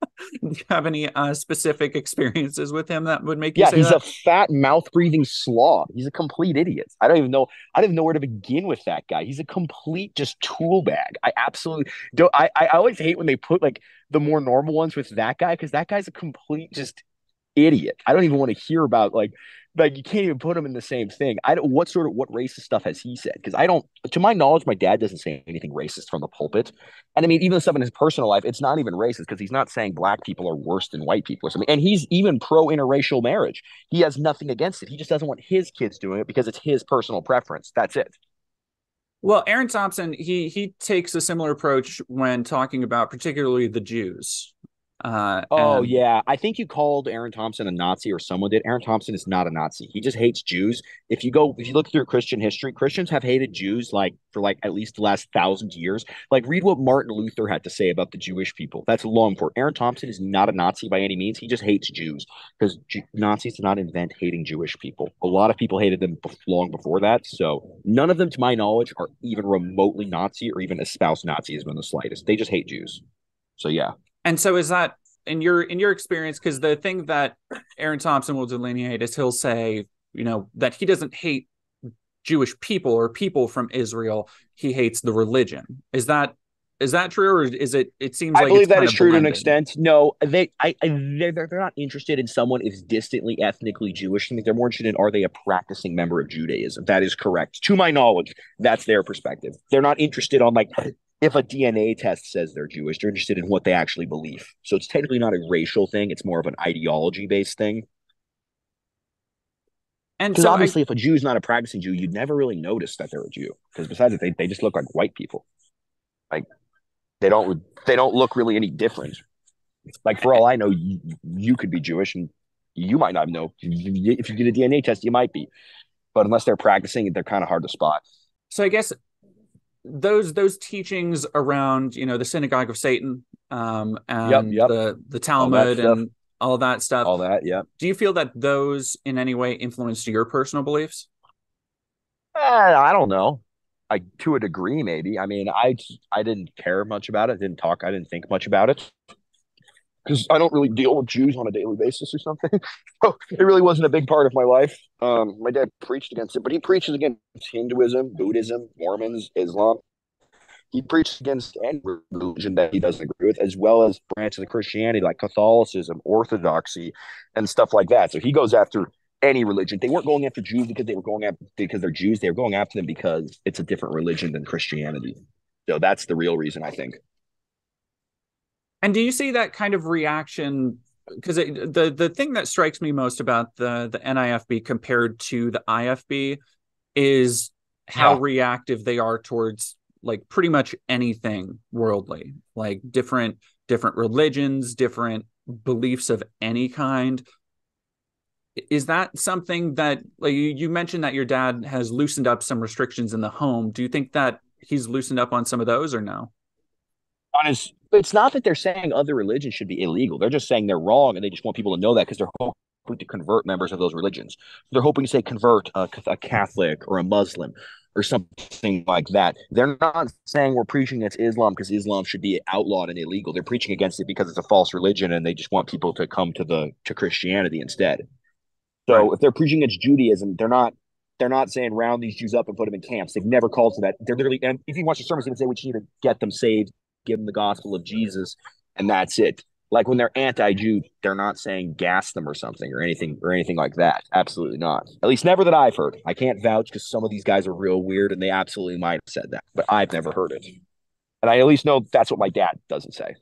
Do you have any uh, specific experiences with him that would make you yeah, he's that? a fat mouth breathing slob. He's a complete idiot. I don't even know. I don't even know where to begin with that guy. He's a complete just tool bag. I absolutely don't. I I always hate when they put like the more normal ones with that guy because that guy's a complete just idiot. I don't even want to hear about like like you can't even put him in the same thing. I don't what sort of what racist stuff has he said? Because I don't to my knowledge, my dad doesn't say anything racist from the pulpit. And I mean, even the stuff in his personal life, it's not even racist because he's not saying black people are worse than white people or something. And he's even pro interracial marriage. He has nothing against it. He just doesn't want his kids doing it because it's his personal preference. That's it. Well, Aaron Thompson, he he takes a similar approach when talking about particularly the Jews. Uh, oh and... yeah, I think you called Aaron Thompson a Nazi, or someone did. Aaron Thompson is not a Nazi. He just hates Jews. If you go, if you look through Christian history, Christians have hated Jews like for like at least the last thousand years. Like read what Martin Luther had to say about the Jewish people. That's long for Aaron Thompson is not a Nazi by any means. He just hates Jews because G- Nazis did not invent hating Jewish people. A lot of people hated them long before that. So none of them, to my knowledge, are even remotely Nazi or even espouse Nazism in the slightest. They just hate Jews. So yeah. And so is that in your in your experience? Because the thing that Aaron Thompson will delineate is he'll say, you know, that he doesn't hate Jewish people or people from Israel. He hates the religion. Is that is that true, or is it? It seems I like believe that is true blended. to an extent. No, they, I, I they're, they're not interested in someone is distantly ethnically Jewish. I think they're more interested in are they a practicing member of Judaism. That is correct, to my knowledge. That's their perspective. They're not interested on like if a DNA test says they're Jewish, they're interested in what they actually believe. So it's technically not a racial thing; it's more of an ideology based thing. And because so obviously, I, if a Jew is not a practicing Jew, you'd never really notice that they're a Jew. Because besides it, they, they just look like white people. Like they don't they don't look really any different. Like for all I know, you, you could be Jewish and you might not know. If you get a DNA test, you might be. But unless they're practicing, they're kind of hard to spot. So I guess those those teachings around you know the synagogue of Satan um, and yep, yep. the the Talmud all and all that stuff. All that, yeah. Do you feel that those in any way influenced your personal beliefs? Eh, I don't know. I to a degree, maybe. I mean, I I didn't care much about it. Didn't talk. I didn't think much about it because I don't really deal with Jews on a daily basis or something. so it really wasn't a big part of my life. Um, my dad preached against it, but he preaches against Hinduism, Buddhism, Mormons, Islam. He preaches against any religion that he doesn't agree with, as well as branches of Christianity like Catholicism, Orthodoxy, and stuff like that. So he goes after any religion. They weren't going after Jews because they were going after because they're Jews. They were going after them because it's a different religion than Christianity. So that's the real reason, I think. And do you see that kind of reaction? Because the the thing that strikes me most about the the NIFB compared to the IFB is how yeah. reactive they are towards like pretty much anything worldly, like different different religions, different beliefs of any kind is that something that like you mentioned that your dad has loosened up some restrictions in the home do you think that he's loosened up on some of those or no honest it's not that they're saying other religions should be illegal they're just saying they're wrong and they just want people to know that because they're hoping to convert members of those religions they're hoping to say convert a, a catholic or a muslim or something like that. They're not saying we're preaching against Islam because Islam should be outlawed and illegal. They're preaching against it because it's a false religion and they just want people to come to the to Christianity instead. So right. if they're preaching against Judaism, they're not they're not saying round these Jews up and put them in camps. They've never called for that. They're literally and if you watch the sermons, they would say we need to get them saved, give them the gospel of Jesus, and that's it. Like when they're anti-Jew, they're not saying gas them or something or anything or anything like that. Absolutely not. At least never that I've heard. I can't vouch because some of these guys are real weird and they absolutely might have said that, but I've never heard it. And I at least know that's what my dad doesn't say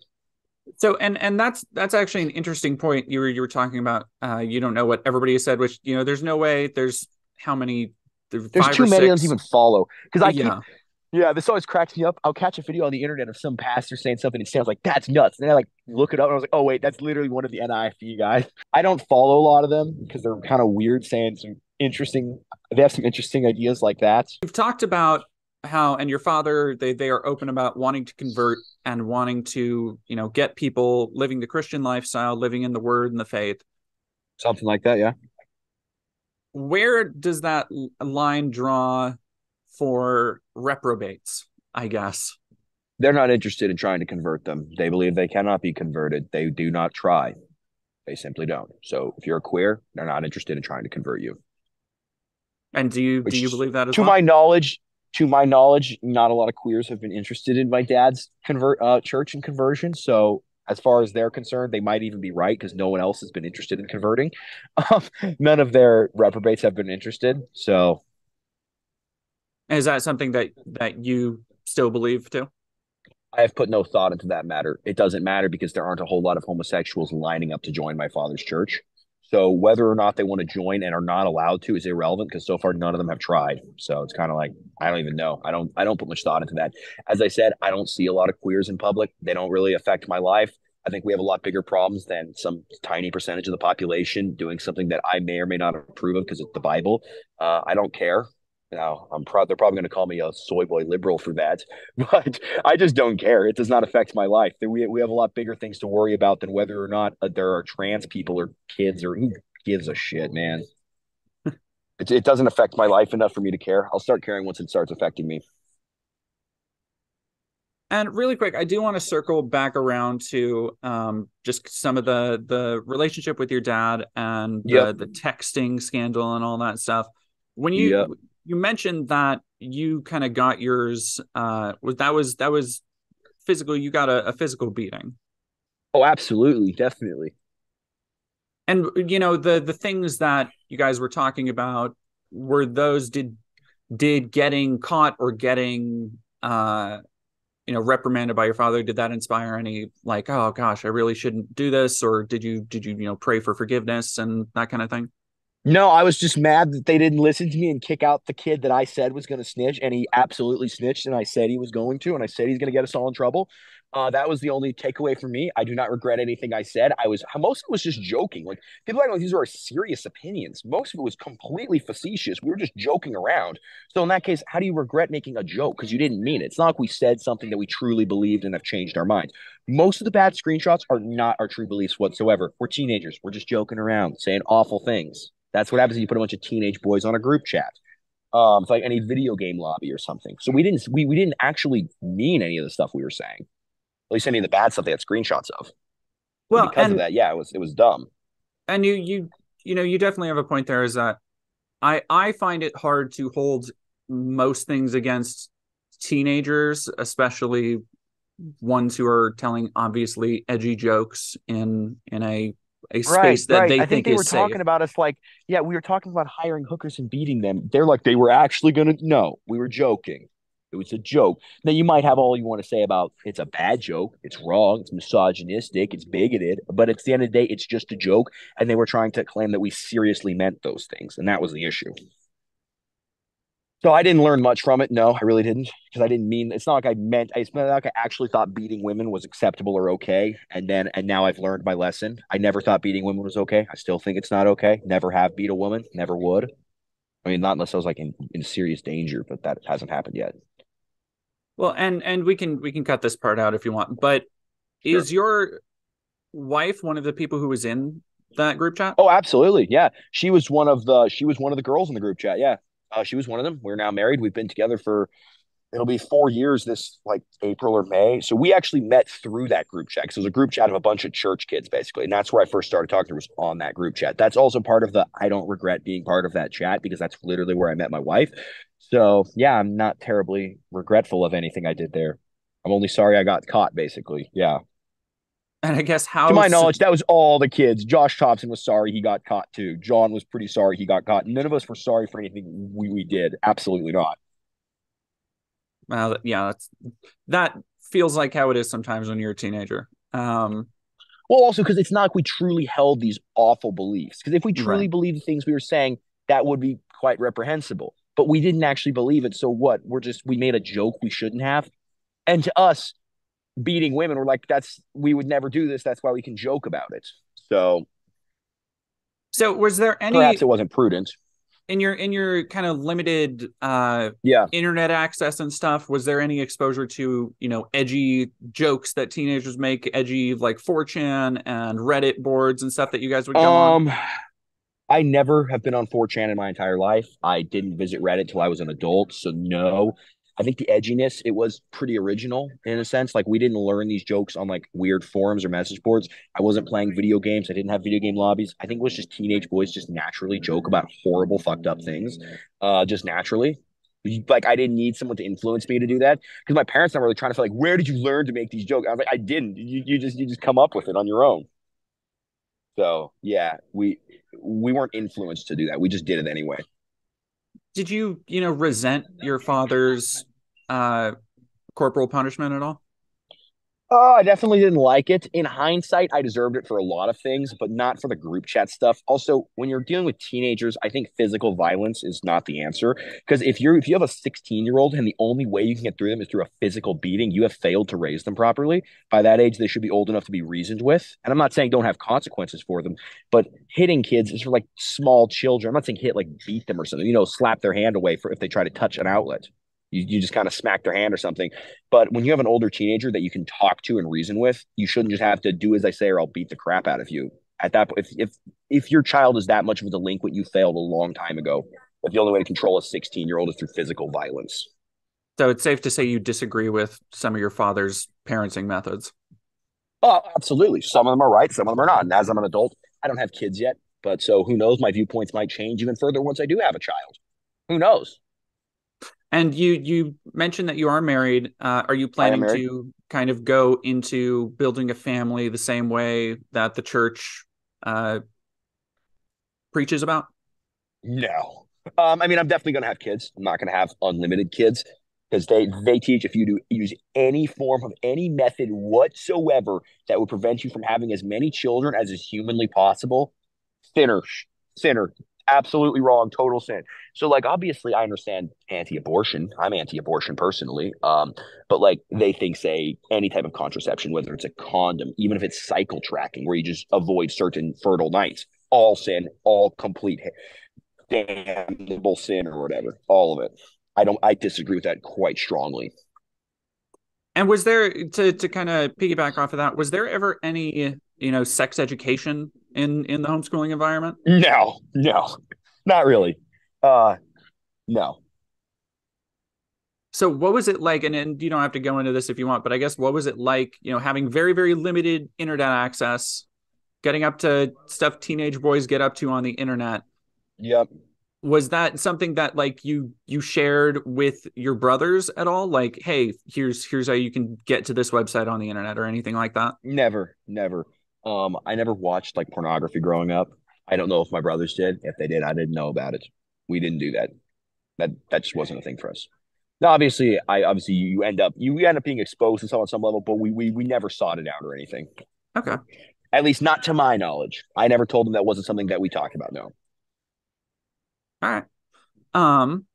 so and and that's that's actually an interesting point you were you were talking about uh you don't know what everybody has said which you know there's no way there's how many there's, there's too many of them even follow because i yeah. keep yeah, this always cracks me up. I'll catch a video on the internet of some pastor saying something. And it sounds like that's nuts. And then I like look it up and I was like, oh wait, that's literally one of the NIFB guys. I don't follow a lot of them because they're kind of weird, saying some interesting. They have some interesting ideas like that. We've talked about how and your father they they are open about wanting to convert and wanting to you know get people living the christian lifestyle living in the word and the faith something like that yeah where does that line draw for reprobates i guess they're not interested in trying to convert them they believe they cannot be converted they do not try they simply don't so if you're a queer they're not interested in trying to convert you and do you Which, do you believe that as to well? my knowledge to my knowledge, not a lot of queers have been interested in my dad's convert uh, church and conversion. So as far as they're concerned, they might even be right because no one else has been interested in converting. Um, none of their reprobates have been interested. So, is that something that that you still believe too? I have put no thought into that matter. It doesn't matter because there aren't a whole lot of homosexuals lining up to join my father's church. So whether or not they want to join and are not allowed to is irrelevant because so far none of them have tried. So it's kind of like I don't even know. I don't I don't put much thought into that. As I said, I don't see a lot of queers in public. They don't really affect my life. I think we have a lot bigger problems than some tiny percentage of the population doing something that I may or may not approve of because it's the Bible. Uh, I don't care. Now I'm proud. They're probably going to call me a soy boy liberal for that, but I just don't care. It does not affect my life. We we have a lot bigger things to worry about than whether or not uh, there are trans people or kids or who gives a shit, man. it it doesn't affect my life enough for me to care. I'll start caring once it starts affecting me. And really quick, I do want to circle back around to um, just some of the the relationship with your dad and yep. the, the texting scandal and all that stuff. When you yep you mentioned that you kind of got yours uh was that was that was physical you got a, a physical beating. Oh absolutely definitely. And you know the the things that you guys were talking about were those did did getting caught or getting uh you know reprimanded by your father did that inspire any like oh gosh i really shouldn't do this or did you did you you know pray for forgiveness and that kind of thing no, I was just mad that they didn't listen to me and kick out the kid that I said was going to snitch, and he absolutely snitched, and I said he was going to, and I said he's going to get us all in trouble. Uh, that was the only takeaway for me. I do not regret anything I said. I was most of it was just joking. Like people act like these are serious opinions. Most of it was completely facetious. We were just joking around. So in that case, how do you regret making a joke because you didn't mean it? It's not like we said something that we truly believed and have changed our minds. Most of the bad screenshots are not our true beliefs whatsoever. We're teenagers. We're just joking around, saying awful things. That's what happens if you put a bunch of teenage boys on a group chat. Um, it's like any video game lobby or something. So we didn't we, we didn't actually mean any of the stuff we were saying. At least any of the bad stuff they had screenshots of. Well, and because and, of that, yeah, it was it was dumb. And you you you know you definitely have a point there. Is that I I find it hard to hold most things against teenagers, especially ones who are telling obviously edgy jokes in in a a space right, that right. they I think, think they were safe. talking about us like, yeah, we were talking about hiring hookers and beating them. They're like, they were actually gonna no, we were joking. It was a joke. Now you might have all you want to say about it's a bad joke, it's wrong, it's misogynistic, it's bigoted, but at the end of the day, it's just a joke. And they were trying to claim that we seriously meant those things, and that was the issue. So I didn't learn much from it. No, I really didn't, because I didn't mean. It's not like I meant. It's not like I actually thought beating women was acceptable or okay. And then, and now I've learned my lesson. I never thought beating women was okay. I still think it's not okay. Never have beat a woman. Never would. I mean, not unless I was like in, in serious danger, but that hasn't happened yet. Well, and and we can we can cut this part out if you want. But sure. is your wife one of the people who was in that group chat? Oh, absolutely. Yeah, she was one of the she was one of the girls in the group chat. Yeah. Uh, she was one of them. We're now married. We've been together for it'll be four years this like April or May. So we actually met through that group chat. So it was a group chat of a bunch of church kids, basically. And that's where I first started talking to was on that group chat. That's also part of the I don't regret being part of that chat because that's literally where I met my wife. So yeah, I'm not terribly regretful of anything I did there. I'm only sorry I got caught, basically. Yeah. And I guess how to my knowledge, that was all the kids. Josh Thompson was sorry he got caught too. John was pretty sorry he got caught. None of us were sorry for anything we, we did. Absolutely not. Well, yeah, that's that feels like how it is sometimes when you're a teenager. Um, well, also because it's not like we truly held these awful beliefs. Because if we truly right. believed the things we were saying, that would be quite reprehensible. But we didn't actually believe it. So what? We're just we made a joke we shouldn't have. And to us, beating women. We're like, that's we would never do this. That's why we can joke about it. So, so was there any? Perhaps it wasn't prudent in your in your kind of limited uh yeah internet access and stuff was there any exposure to you know edgy jokes that teenagers make edgy like 4chan and reddit boards and stuff that you guys would go um on? i never have been on 4chan in my entire life i didn't visit reddit till i was an adult so no I think the edginess, it was pretty original in a sense. Like we didn't learn these jokes on like weird forums or message boards. I wasn't playing video games. I didn't have video game lobbies. I think it was just teenage boys just naturally joke about horrible, fucked up things, uh, just naturally. Like I didn't need someone to influence me to do that because my parents are really trying to feel like, where did you learn to make these jokes? I was like, I didn't. You, you just you just come up with it on your own. So yeah, we we weren't influenced to do that. We just did it anyway did you you know resent your father's uh corporal punishment at all Oh, I definitely didn't like it. In hindsight, I deserved it for a lot of things, but not for the group chat stuff. Also, when you're dealing with teenagers, I think physical violence is not the answer. Because if you're if you have a 16 year old and the only way you can get through them is through a physical beating, you have failed to raise them properly. By that age, they should be old enough to be reasoned with. And I'm not saying don't have consequences for them, but hitting kids is for like small children. I'm not saying hit like beat them or something. You know, slap their hand away for if they try to touch an outlet. You, you just kind of smack their hand or something. But when you have an older teenager that you can talk to and reason with, you shouldn't just have to do as I say or I'll beat the crap out of you. At that point, if if if your child is that much of a delinquent, you failed a long time ago. But the only way to control a 16 year old is through physical violence. So it's safe to say you disagree with some of your father's parenting methods. Oh, absolutely. Some of them are right, some of them are not. And as I'm an adult, I don't have kids yet, but so who knows? My viewpoints might change even further once I do have a child. Who knows? And you you mentioned that you are married. Uh, are you planning to kind of go into building a family the same way that the church uh, preaches about? No. Um, I mean, I'm definitely going to have kids. I'm not going to have unlimited kids because they they teach if you do use any form of any method whatsoever that would prevent you from having as many children as is humanly possible, thinner, thinner, absolutely wrong, total sin. So like obviously I understand anti-abortion. I'm anti-abortion personally. Um, but like they think say any type of contraception, whether it's a condom, even if it's cycle tracking where you just avoid certain fertile nights, all sin, all complete damnable sin or whatever, all of it. I don't I disagree with that quite strongly. And was there to to kind of piggyback off of that, was there ever any you know sex education in in the homeschooling environment? No, no, not really. Uh, No. So what was it like? And, and you don't have to go into this if you want, but I guess what was it like, you know, having very, very limited internet access, getting up to stuff teenage boys get up to on the internet. Yep. Was that something that like you you shared with your brothers at all? Like, hey, here's here's how you can get to this website on the internet or anything like that? Never, never. Um, I never watched like pornography growing up. I don't know if my brothers did. If they did, I didn't know about it. We didn't do that. That that just wasn't a thing for us. Now, obviously, I obviously you end up you end up being exposed to some on some level, but we we we never sought it out or anything. Okay. At least not to my knowledge. I never told them that wasn't something that we talked about. No. All right. Um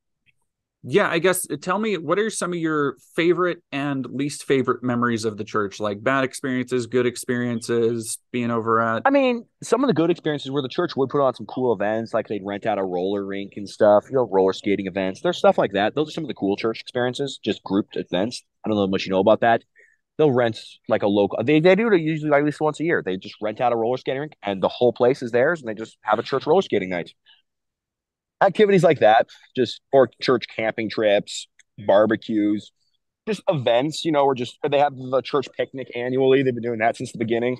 yeah, I guess uh, tell me what are some of your favorite and least favorite memories of the church? Like bad experiences, good experiences, being over at I mean, some of the good experiences were the church would put on some cool events, like they'd rent out a roller rink and stuff, you know, roller skating events. There's stuff like that. Those are some of the cool church experiences, just grouped events. I don't know much you know about that. They'll rent like a local. They they do it usually like at least once a year. They just rent out a roller skating rink, and the whole place is theirs, and they just have a church roller skating night activities like that, just or church camping trips, barbecues, just events, you know, or just they have the church picnic annually. They've been doing that since the beginning.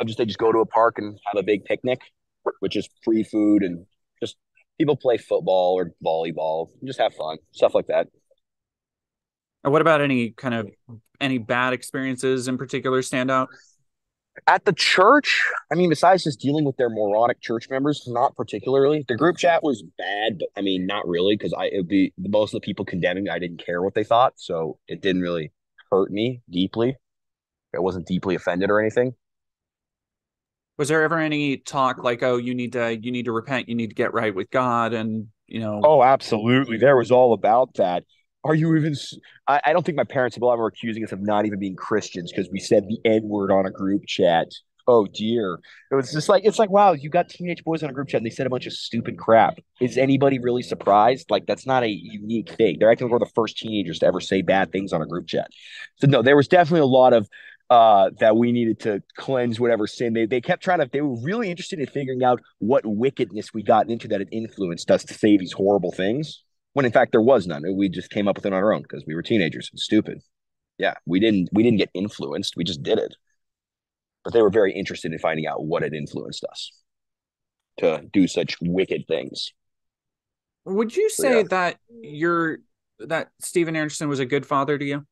Of just they just go to a park and have a big picnic, which is free food and just people play football or volleyball, just have fun, stuff like that. And what about any kind of any bad experiences in particular stand out? At the church, I mean, besides just dealing with their moronic church members, not particularly. The group chat was bad, but I mean, not really, because I it'd be most of the people condemning. I didn't care what they thought, so it didn't really hurt me deeply. I wasn't deeply offended or anything. Was there ever any talk like, "Oh, you need to you need to repent, you need to get right with God," and you know? Oh, absolutely. There was all about that are you even I, I, don't think my parents will ever accusing us of not even being christians because we said the n word on a group chat. Oh dear. It was just like it's like wow you got teenage boys on a group chat and they said a bunch of stupid crap. Is anybody really surprised? Like that's not a unique thing. They're acting like we're the first teenagers to ever say bad things on a group chat. So no there was definitely a lot of uh, that we needed to cleanse whatever sin. They they kept trying to. They were really interested in figuring out what wickedness we got into that it influenced us to say these horrible things when in fact there was none. We just came up with it on our own because we were teenagers and stupid. Yeah, we didn't we didn't get influenced. We just did it. But they were very interested in finding out what had influenced us to do such wicked things. Would you say yeah. that you're that Steven Anderson was a good father to you?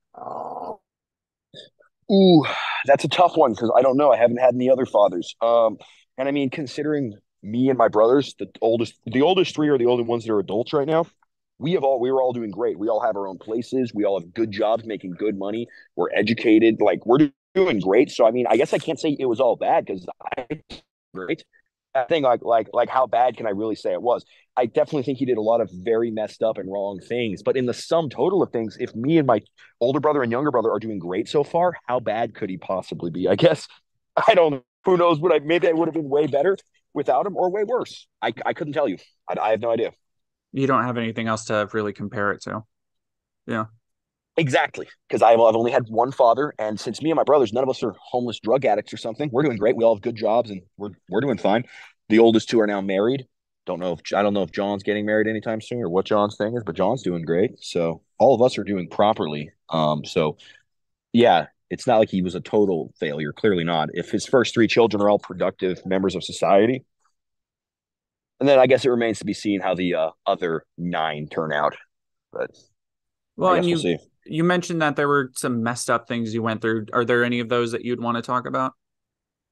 Ooh, that's a tough one because I don't know. I haven't had any other fathers. Um, and I mean, considering me and my brothers, the oldest, the oldest three are the only ones that are adults right now we have all we were all doing great. We all have our own places. We all have good jobs, making good money. We're educated. Like we're doing great. So I mean, I guess I can't say it was all bad because I great. I think like like like how bad can I really say it was? I definitely think he did a lot of very messed up and wrong things. But in the sum total of things, if me and my older brother and younger brother are doing great so far, how bad could he possibly be? I guess I don't. Who knows? Would I maybe I would have been way better without him or way worse? I I couldn't tell you. I, I have no idea you don't have anything else to really compare it to. Yeah. Exactly. Because I've only had one father. And since me and my brothers, none of us are homeless drug addicts or something, we're doing great. We all have good jobs and we're, we're doing fine. The oldest two are now married. Don't know if I don't know if John's getting married anytime soon or what John's thing is, but John's doing great. So all of us are doing properly. Um, so yeah, it's not like he was a total failure. Clearly not. If his first three children are all productive members of society, and then I guess it remains to be seen how the uh, other nine turn out. But well, and you we'll you mentioned that there were some messed up things you went through. Are there any of those that you'd want to talk about?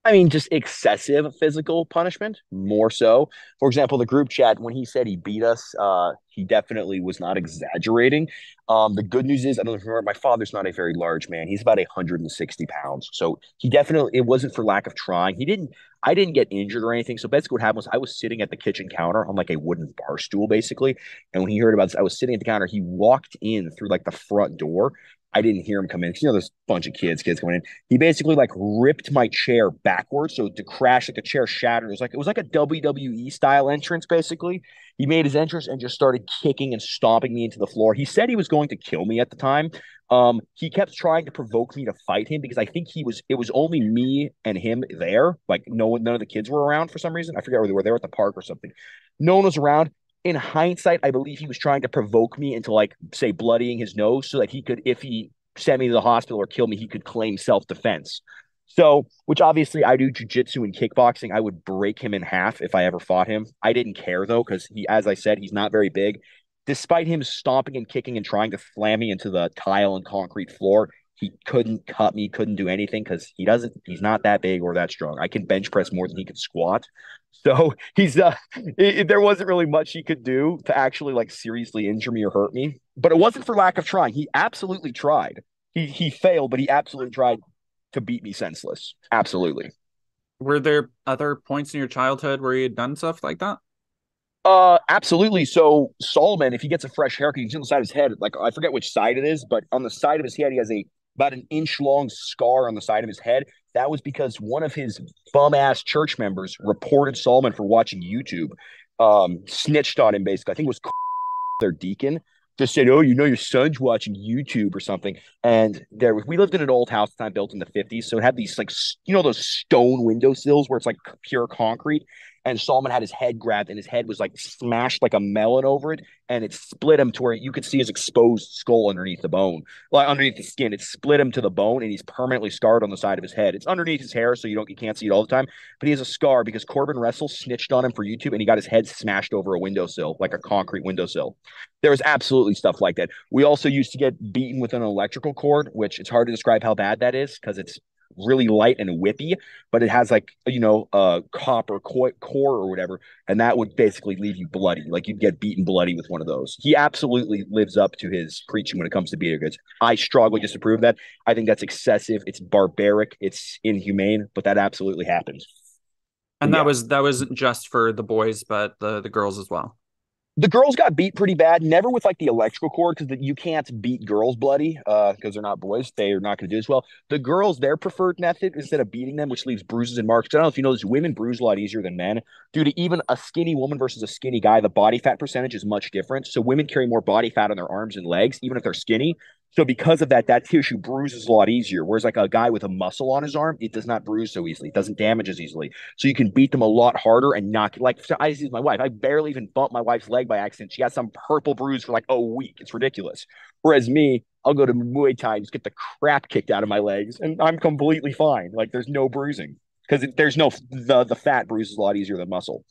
I mean, just excessive physical punishment, more so. For example, the group chat, when he said he beat us, uh, he definitely was not exaggerating. Um, the good news is, I don't remember, my father's not a very large man. He's about 160 pounds. So he definitely, it wasn't for lack of trying. He didn't, I didn't get injured or anything. So basically what happened was I was sitting at the kitchen counter on like a wooden bar stool, basically. And when he heard about this, I was sitting at the counter. He walked in through like the front door I didn't hear him come in you know there's a bunch of kids, kids coming in. He basically like ripped my chair backwards, so to crash like the chair shattered. It was like it was like a WWE style entrance. Basically, he made his entrance and just started kicking and stomping me into the floor. He said he was going to kill me at the time. Um, he kept trying to provoke me to fight him because I think he was. It was only me and him there. Like no one, none of the kids were around for some reason. I forget where they were. They were at the park or something. No one was around in hindsight, I believe he was trying to provoke me into like say bloodying his nose so that he could, if he sent me to the hospital or kill me, he could claim self defense. So, which obviously I do jujitsu and kickboxing. I would break him in half if I ever fought him. I didn't care though, because he, as I said, he's not very big. Despite him stomping and kicking and trying to slam me into the tile and concrete floor, he couldn't cut me, couldn't do anything because he doesn't, he's not that big or that strong. I can bench press more than he can squat. So he's, uh, it, it, there wasn't really much he could do to actually like seriously injure me or hurt me. But it wasn't for lack of trying. He absolutely tried. He, he failed, but he absolutely tried to beat me senseless. Absolutely. Were there other points in your childhood where you had done stuff like that? Uh, absolutely. So Solomon, if he gets a fresh haircut, he's on the side of his head. Like I forget which side it is, but on the side of his head, he has a about an inch long scar on the side of his head. That was because one of his bum ass church members reported Solomon for watching YouTube, um, snitched on him basically. I think it was their deacon just said, "Oh, you know, your son's watching YouTube or something." And there, we lived in an old house time built in the '50s, so it had these like you know those stone window sills where it's like pure concrete, and Solomon had his head grabbed and his head was like smashed like a melon over it and it split him to where you could see his exposed skull underneath the bone, like underneath the skin. It split him to the bone and he's permanently scarred on the side of his head. It's underneath his hair, so you don't you can't see it all the time, but he has a scar because Corbin Wrestle snitched on him for YouTube and he got his head smashed over a windowsill, like a concrete windowsill. There was absolutely stuff like that. We also used to get beaten with an electrical cord, which it's hard to describe how bad that is because it's really light and whippy, but it has like you know uh, a copper core or whatever, and that would basically leave you bloody. Like you'd get beaten bloody with one of those. He absolutely lives up to his preaching when it comes to beater goods. I strongly disapprove that. I think that's excessive. It's barbaric. It's inhumane, but that absolutely happens. And that was that wasn't just for the boys, but the the girls as well the girls got beat pretty bad. Never with like the electrical cord because you can't beat girls bloody because uh, they're not boys. They are not going to do as well. The girls, their preferred method instead of beating them, which leaves bruises and marks. I don't know if you know this, women bruise a lot easier than men due to even a skinny woman versus a skinny guy. The body fat percentage is much different. So women carry more body fat on their arms and legs, even if they're skinny. So because of that, that tissue bruises a lot easier. Whereas like a guy with a muscle on his arm, it does not bruise so easily. It doesn't damage as easily. So you can beat them a lot harder and knock like I see my wife. I barely even bumped my wife's leg by accident. She got some purple bruise for like a week. It's ridiculous. Whereas me, I'll go to Muay Thai and just get the crap kicked out of my legs, and I'm completely fine. Like there's no bruising because there's no the the fat bruises a lot easier than muscle.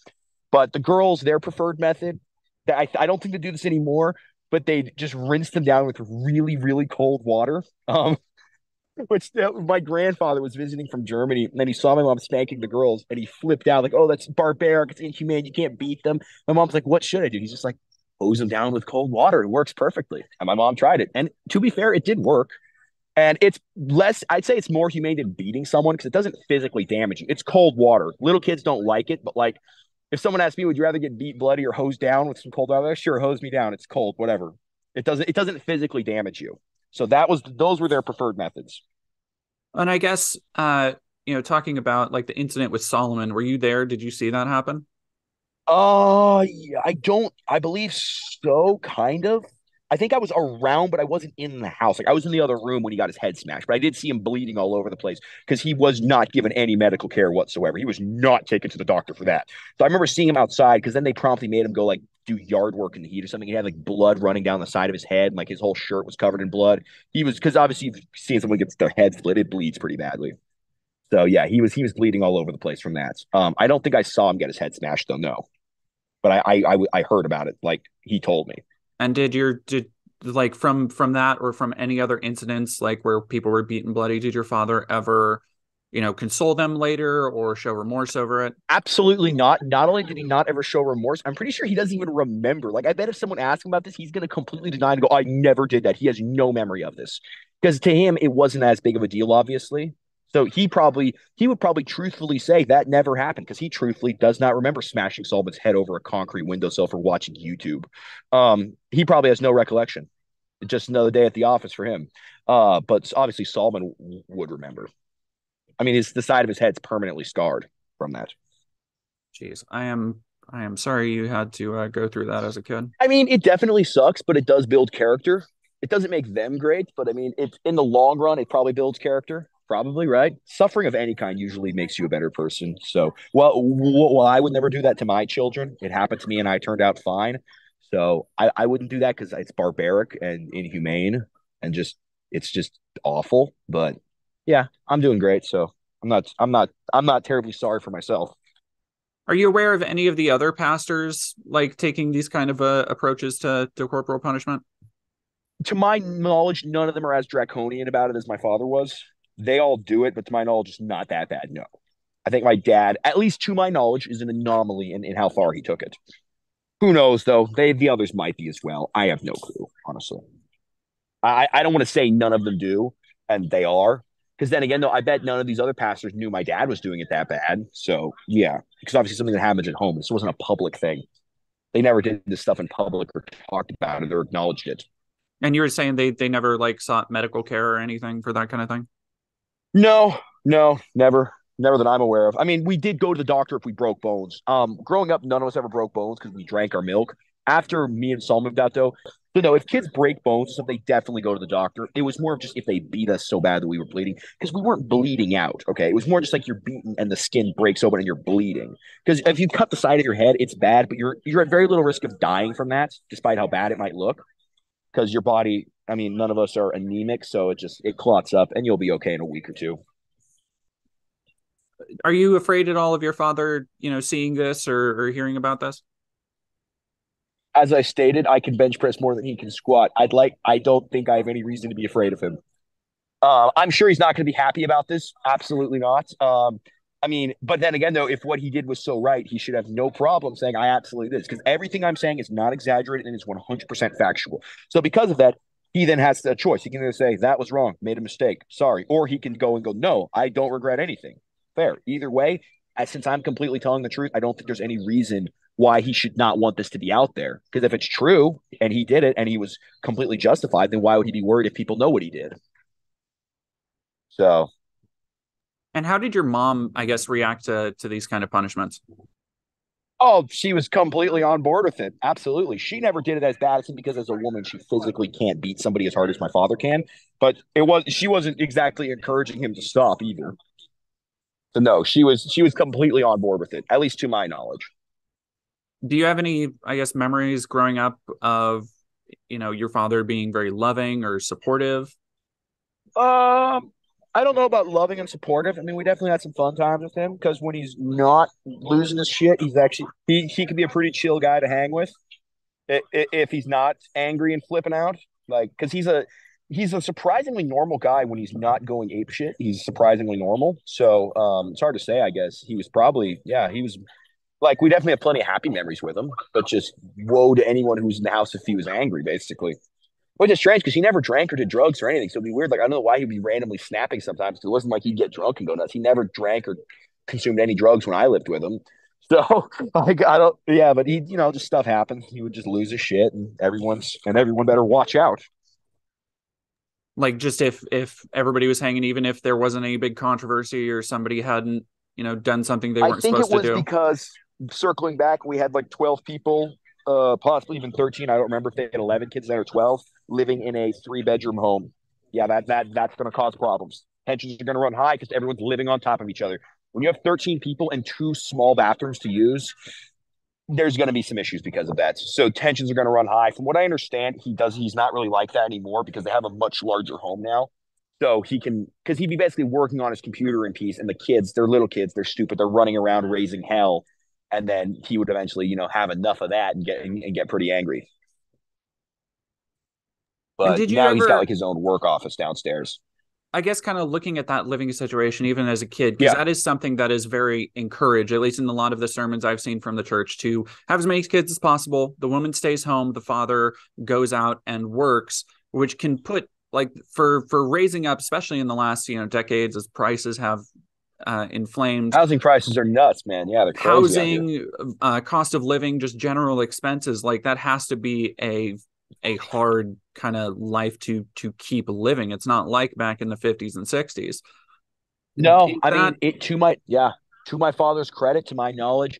But the girls, their preferred method, that I I don't think they do this anymore but they just rinsed them down with really, really cold water. Um, which my grandfather was visiting from Germany, and then he saw my mom spanking the girls, and he flipped out like, "Oh, that's barbaric! It's inhumane! You can't beat them." My mom's like, "What should I do?" He's just like, hose them down with cold water. It works perfectly. And my mom tried it, and to be fair, it did work. And it's less, I'd say it's more humane than beating someone because it doesn't physically damage you. It's cold water. Little kids don't like it, but like if someone asked me, would you rather get beat bloody or hosed down with some cold water? Sure, hose me down. It's cold, whatever. It doesn't it doesn't physically damage you. So that was those were their preferred methods. And I guess uh, you know, talking about like the incident with Solomon, were you there? Did you see that happen? Uh yeah, I don't I believe so, kind of. I think I was around, but I wasn't in the house. Like I was in the other room when he got his head smashed, but I did see him bleeding all over the place because he was not given any medical care whatsoever. He was not taken to the doctor for that. So I remember seeing him outside because then they promptly made him go like do yard work in the heat or something. He had like blood running down the side of his head, and like his whole shirt was covered in blood. He was because obviously you've seen someone gets their head split, it bleeds pretty badly. So yeah, he was he was bleeding all over the place from that. Um, I don't think I saw him get his head smashed though, no. But I I I, I heard about it. Like he told me. And did your did like from from that or from any other incidents like where people were beaten bloody did your father ever you know console them later or show remorse over it? Absolutely not. Not only did he not ever show remorse i'm pretty sure he doesn't even remember. Like i bet if someone asked him about this he's going to completely deny and go i never did that. He has no memory of this. Because to him it wasn't as big of a deal obviously so he probably he would probably truthfully say that never happened because he truthfully does not remember smashing Solomon's head over a concrete windowsill for watching YouTube. Um, he probably has no recollection. Just another day at the office for him. Uh, but obviously Solomon w- would remember. I mean, his the side of his head's permanently scarred from that. Jeez, I am I am sorry you had to uh, go through that as a kid. I mean, it definitely sucks, but it does build character. It doesn't make them great, but I mean, it's in the long run, it probably builds character. Probably right. Suffering of any kind usually makes you a better person. So, well, well, I would never do that to my children. It happened to me, and I turned out fine. So, I, I wouldn't do that because it's barbaric and inhumane, and just it's just awful. But yeah, I'm doing great. So, I'm not, I'm not, I'm not terribly sorry for myself. Are you aware of any of the other pastors like taking these kind of uh, approaches to to corporal punishment? To my knowledge, none of them are as draconian about it as my father was. They all do it, but to my knowledge, it's not that bad. No, I think my dad, at least to my knowledge, is an anomaly in, in how far he took it. Who knows though? They the others might be as well. I have no clue, honestly. I I don't want to say none of them do, and they are, because then again, though, I bet none of these other pastors knew my dad was doing it that bad. So yeah, because obviously something that happens at home. This wasn't a public thing. They never did this stuff in public or talked about it or acknowledged it. And you were saying they they never like sought medical care or anything for that kind of thing. No, no, never, never that I'm aware of. I mean, we did go to the doctor if we broke bones. Um, growing up, none of us ever broke bones because we drank our milk. After me and Saul moved out, though, so no, if kids break bones, they definitely go to the doctor. It was more of just if they beat us so bad that we were bleeding because we weren't bleeding out. Okay, it was more just like you're beaten and the skin breaks open and you're bleeding. Because if you cut the side of your head, it's bad, but you're you're at very little risk of dying from that, despite how bad it might look. Because your body, I mean, none of us are anemic, so it just it clots up and you'll be okay in a week or two. Are you afraid at all of your father, you know, seeing this or, or hearing about this? as I stated, I can bench press more than he can squat. I'd like. I don't think I have any reason to be afraid of him. Uh, I'm sure he's not going to be happy about this. Absolutely not. Um, I mean, but then again, though, if what he did was so right, he should have no problem saying I absolutely this because everything I'm saying is not exaggerated and is 100% factual. So because of that, he then has a choice. He can either say that was wrong, made a mistake, sorry, or he can go and go, no, I don't regret anything. Fair. Either way, since I'm completely telling the truth, I don't think there's any reason why he should not want this to be out there. Because if it's true and he did it and he was completely justified, then why would he be worried if people know what he did? So. And how did your mom, I guess, react to to these kind of punishments? Oh, she was completely on board with it. Absolutely. She never did it as bad as him because as a woman, she physically can't beat somebody as hard as my father can. But it was she wasn't exactly encouraging him to stop either. So no, she was she was completely on board with it, at least to my knowledge do you have any i guess memories growing up of you know your father being very loving or supportive um i don't know about loving and supportive. I mean we definitely had some fun times with him because when he's not losing his shit he's actually he, he can be a pretty chill guy to hang with. If he's not angry and flipping out like because he's a he's a surprisingly normal guy when he's not going ape shit. He's surprisingly normal. So um it's hard to say i guess. He was probably yeah he was like we definitely have plenty of happy memories with him, but just woe to anyone who's in the house if he was angry, basically. Which is strange because he never drank or did drugs or anything. So it'd be weird. Like I don't know why he'd be randomly snapping sometimes. It wasn't like he'd get drunk and go nuts. He never drank or consumed any drugs when I lived with him. So like I don't yeah, but he you know, just stuff happens. He would just lose his shit and everyone's and everyone better watch out. Like just if if everybody was hanging, even if there wasn't any big controversy or somebody hadn't, you know, done something they weren't supposed to do. Because circling back, we had like 12 people, uh, possibly even 13. I don't remember if they had 11 kids there or 12 living in a three bedroom home. Yeah, that that that's going to cause problems. Tensions are going to run high because everyone's living on top of each other. When you have 13 people and two small bathrooms to use, there's going to be some issues because of that. So tensions are going to run high. From what I understand, he does he's not really like that anymore because they have a much larger home now. So he can because he'd be basically working on his computer in peace, and the kids, they're little kids, they're stupid, they're running around raising hell and then he would eventually, you know, have enough of that and get and get pretty angry. But now ever, he's got like his own work office downstairs. I guess kind of looking at that living situation, even as a kid, because yeah. that is something that is very encouraged, at least in a lot of the sermons I've seen from the church, to have as many kids as possible. The woman stays home, the father goes out and works, which can put like for for raising up, especially in the last you know decades, as prices have uh, inflamed. Housing prices are nuts, man. Yeah, they're housing, uh, cost of living, just general expenses. Like that has to be a a hard kind of life to to keep living. It's not like back in the fifties and sixties. No, I mean it to my yeah to my father's credit, to my knowledge,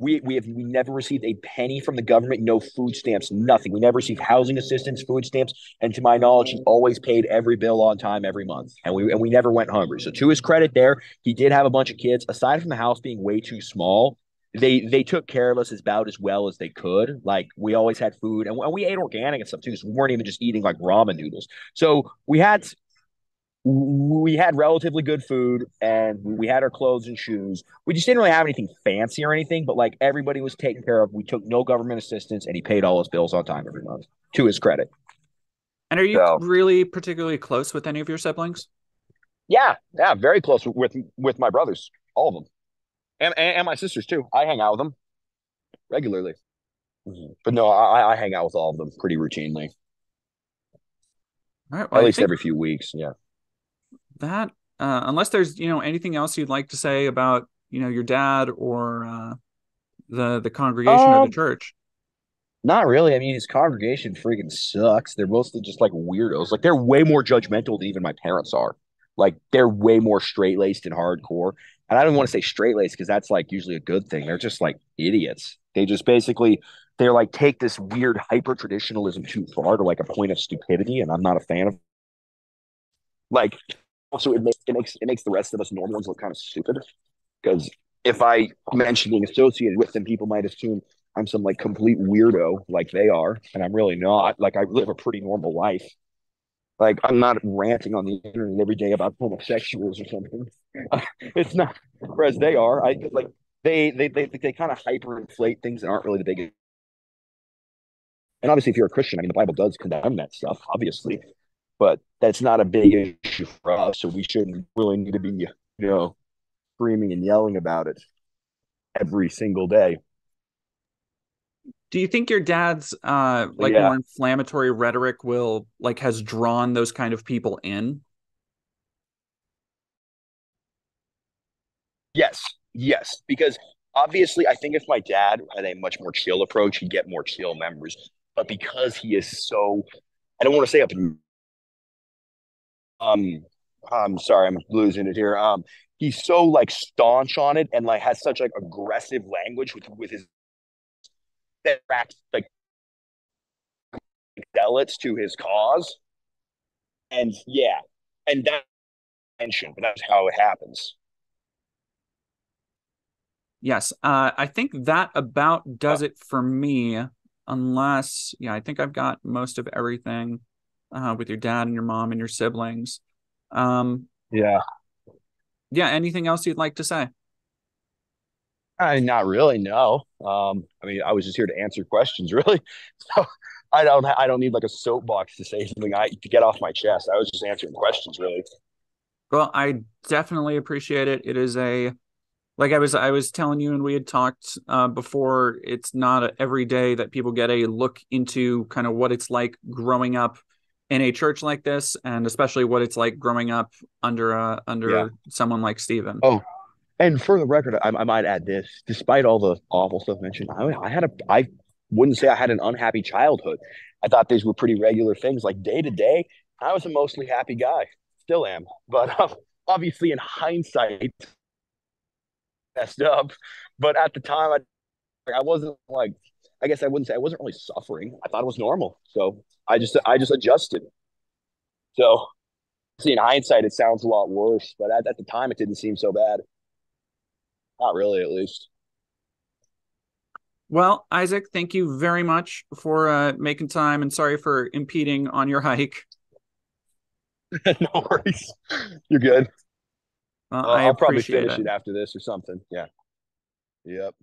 We we have we never received a penny from the government, no food stamps, nothing. We never received housing assistance, food stamps, and to my knowledge, he always paid every bill on time every month, and we and we never went hungry. So to his credit, there he did have a bunch of kids. Aside from the house being way too small, they they took care of us as about as well as they could. Like we always had food, and we ate organic and stuff too. So we weren't even just eating like ramen noodles. So we had we had relatively good food and we had our clothes and shoes. We just didn't really have anything fancy or anything, but like everybody was taken care of. We took no government assistance and he paid all his bills on time every month to his credit. And are you so, really particularly close with any of your siblings? Yeah, yeah, very close with with my brothers, all of them, and and, and my sisters too. I hang out with them regularly, but no, I, I hang out with all of them pretty routinely. All right, well, At I least every few weeks, yeah that uh, unless there's you know anything else you'd like to say about you know your dad or uh, the the congregation um, or the um, church. Not really. I mean, his congregation freaking sucks. They're mostly just like weirdos. Like they're way more judgmental than even my parents are. Like they're way more straight laced and hardcore. And I don't want to say straight laced because that's like usually a good thing. They're just like idiots. They just basically they're like take this weird hyper traditionalism too far to like a point of stupidity, and I'm not a fan of. Like also it makes it makes it makes the rest of us normal ones look kind of stupid because if I mention being associated with them, people might assume I'm some like complete weirdo like they are, and I'm really not. Like I live a pretty normal life. Like I'm not ranting on the internet every day about homosexuals or something. it's not. Whereas they are, I like they they they they kind of hyperinflate things that aren't really the biggest. And obviously, if you're a Christian, I mean, the Bible does condemn that stuff, obviously but that's not a big issue for us. So we shouldn't really need to be, you know, screaming and yelling about it every single day. Do you think your dad's uh like yeah. more inflammatory rhetoric will like has drawn those kind of people in? Yes. Yes, because obviously I think if my dad had a much more chill approach, he'd get more chill members. But because he is so I don't want to say up um I'm sorry, I'm losing it here. Um, he's so like staunch on it and like has such like aggressive language with with his that like zealots to his cause. And yeah, and that mention, but that's how it happens. Yes, uh, I think that about does it for me. Unless, yeah, I think I've got most of everything uh, with your dad and your mom and your siblings. Um, yeah. Yeah. Anything else you'd like to say? I not really. No. Um, I mean, I was just here to answer questions, really. So I don't. I don't need like a soapbox to say something. I to get off my chest. I was just answering questions, really. Well, I definitely appreciate it. It is a like I was I was telling you, and we had talked uh, before. It's not a, every day that people get a look into kind of what it's like growing up in a church like this, and especially what it's like growing up under uh, under yeah. someone like Steven. Oh, and for the record, I, I, might add this: despite all the awful stuff mentioned, I, I had a I wouldn't say I had an unhappy childhood. I thought these were pretty regular things. Like day to day, I was a mostly happy guy. Still am, but uh, obviously in hindsight, messed up. But at the time, I I wasn't like I guess I wouldn't say I wasn't really suffering. I thought it was normal. So I just I just adjusted. So see in hindsight it sounds a lot worse, but at, at the time it didn't seem so bad. Not really at least. Well, Isaac, thank you very much for uh, making time and sorry for impeding on your hike. no worries. You're good. Well, uh, I'll probably finish it. it after this or something. Yeah. Yep.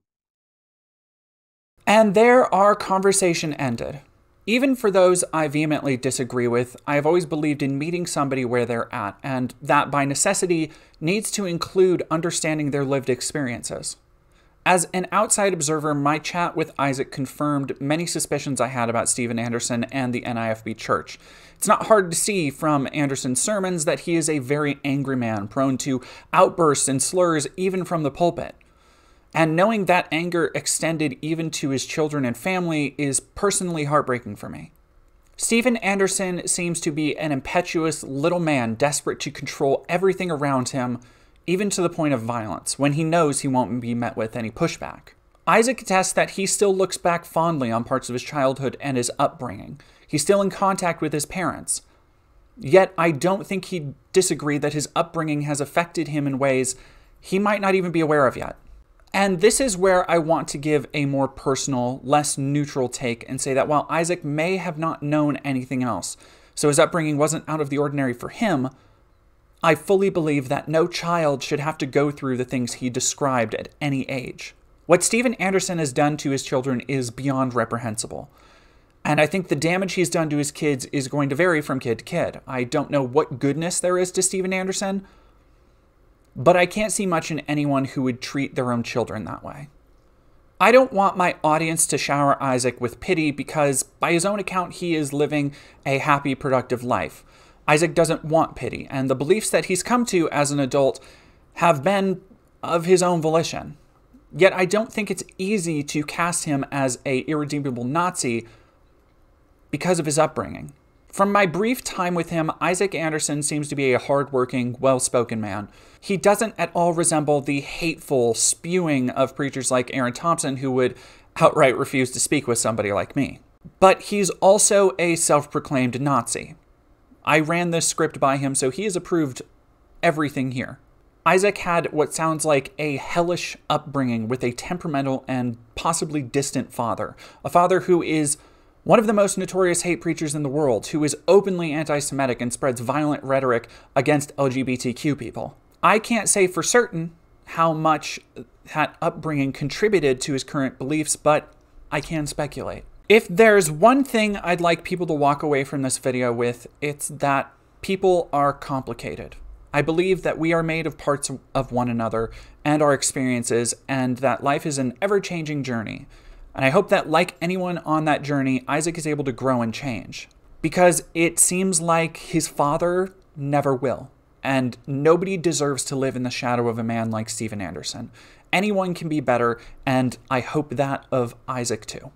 And there our conversation ended. Even for those I vehemently disagree with, I have always believed in meeting somebody where they're at, and that by necessity needs to include understanding their lived experiences. As an outside observer, my chat with Isaac confirmed many suspicions I had about Steven Anderson and the NIFB Church. It's not hard to see from Anderson's sermons that he is a very angry man, prone to outbursts and slurs even from the pulpit. And knowing that anger extended even to his children and family is personally heartbreaking for me. Steven Anderson seems to be an impetuous little man desperate to control everything around him, even to the point of violence, when he knows he won't be met with any pushback. Isaac attests that he still looks back fondly on parts of his childhood and his upbringing. He's still in contact with his parents. Yet, I don't think he'd disagree that his upbringing has affected him in ways he might not even be aware of yet. And this is where I want to give a more personal, less neutral take and say that while Isaac may have not known anything else, so his upbringing wasn't out of the ordinary for him, I fully believe that no child should have to go through the things he described at any age. What Steven Anderson has done to his children is beyond reprehensible. And I think the damage he's done to his kids is going to vary from kid to kid. I don't know what goodness there is to Steven Anderson, but I can't see much in anyone who would treat their own children that way. I don't want my audience to shower Isaac with pity because, by his own account, he is living a happy, productive life. Isaac doesn't want pity, and the beliefs that he's come to as an adult have been of his own volition. Yet I don't think it's easy to cast him as a irredeemable Nazi because of his upbringing. From my brief time with him, Isaac Anderson seems to be a hardworking, well spoken man. He doesn't at all resemble the hateful spewing of preachers like Aaron Thompson who would outright refuse to speak with somebody like me. But he's also a self proclaimed Nazi. I ran this script by him, so he has approved everything here. Isaac had what sounds like a hellish upbringing with a temperamental and possibly distant father. A father who is one of the most notorious hate preachers in the world, who is openly anti Semitic and spreads violent rhetoric against LGBTQ people. I can't say for certain how much that upbringing contributed to his current beliefs, but I can speculate. If there's one thing I'd like people to walk away from this video with, it's that people are complicated. I believe that we are made of parts of one another and our experiences, and that life is an ever changing journey. And I hope that, like anyone on that journey, Isaac is able to grow and change. Because it seems like his father never will. And nobody deserves to live in the shadow of a man like Steven Anderson. Anyone can be better, and I hope that of Isaac too.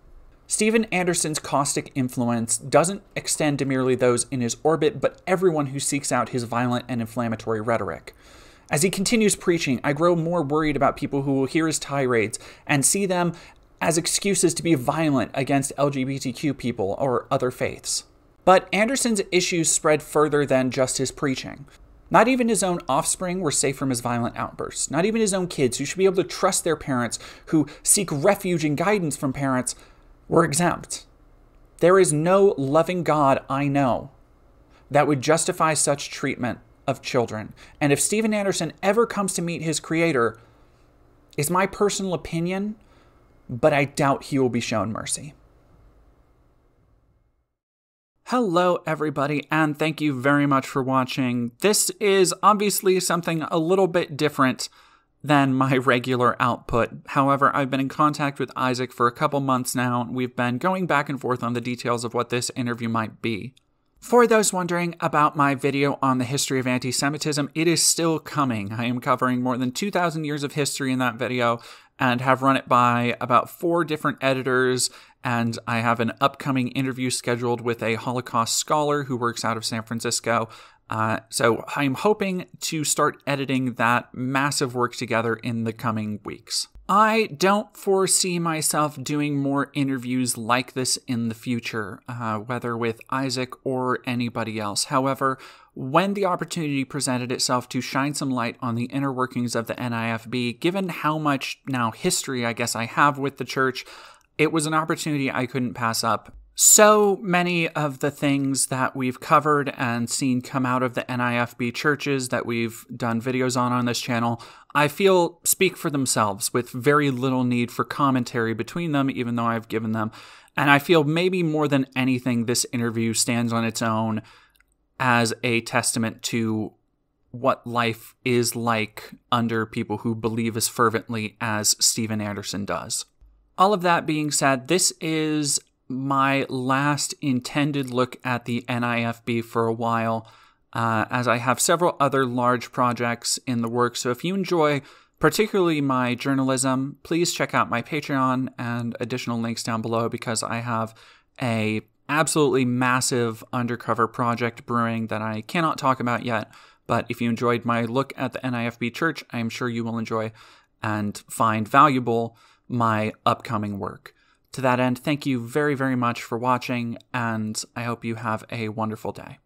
Steven Anderson's caustic influence doesn't extend to merely those in his orbit, but everyone who seeks out his violent and inflammatory rhetoric. As he continues preaching, I grow more worried about people who will hear his tirades and see them as excuses to be violent against LGBTQ people or other faiths. But Anderson's issues spread further than just his preaching. Not even his own offspring were safe from his violent outbursts. Not even his own kids, who should be able to trust their parents, who seek refuge and guidance from parents, were exempt. There is no loving God I know that would justify such treatment of children. And if Steven Anderson ever comes to meet his creator, is my personal opinion but I doubt he will be shown mercy. Hello, everybody, and thank you very much for watching. This is obviously something a little bit different than my regular output. However, I've been in contact with Isaac for a couple months now. And we've been going back and forth on the details of what this interview might be. For those wondering about my video on the history of anti Semitism, it is still coming. I am covering more than 2,000 years of history in that video, and have run it by about four different editors. And I have an upcoming interview scheduled with a Holocaust scholar who works out of San Francisco. Uh, so I'm hoping to start editing that massive work together in the coming weeks. I don't foresee myself doing more interviews like this in the future, uh, whether with Isaac or anybody else. However, when the opportunity presented itself to shine some light on the inner workings of the NIFB, given how much now history I guess I have with the church, it was an opportunity I couldn't pass up. So many of the things that we've covered and seen come out of the NIFB churches that we've done videos on on this channel, I feel speak for themselves with very little need for commentary between them, even though I've given them. And I feel maybe more than anything, this interview stands on its own as a testament to what life is like under people who believe as fervently as Steven Anderson does. All of that being said, this is my last intended look at the NIFB for a while, uh, as I have several other large projects in the works. So if you enjoy particularly my journalism, please check out my Patreon and additional links down below because I have a absolutely massive undercover project brewing that I cannot talk about yet. But if you enjoyed my look at the NIFB church, I am sure you will enjoy and find valuable my upcoming work. To that end, thank you very, very much for watching, and I hope you have a wonderful day.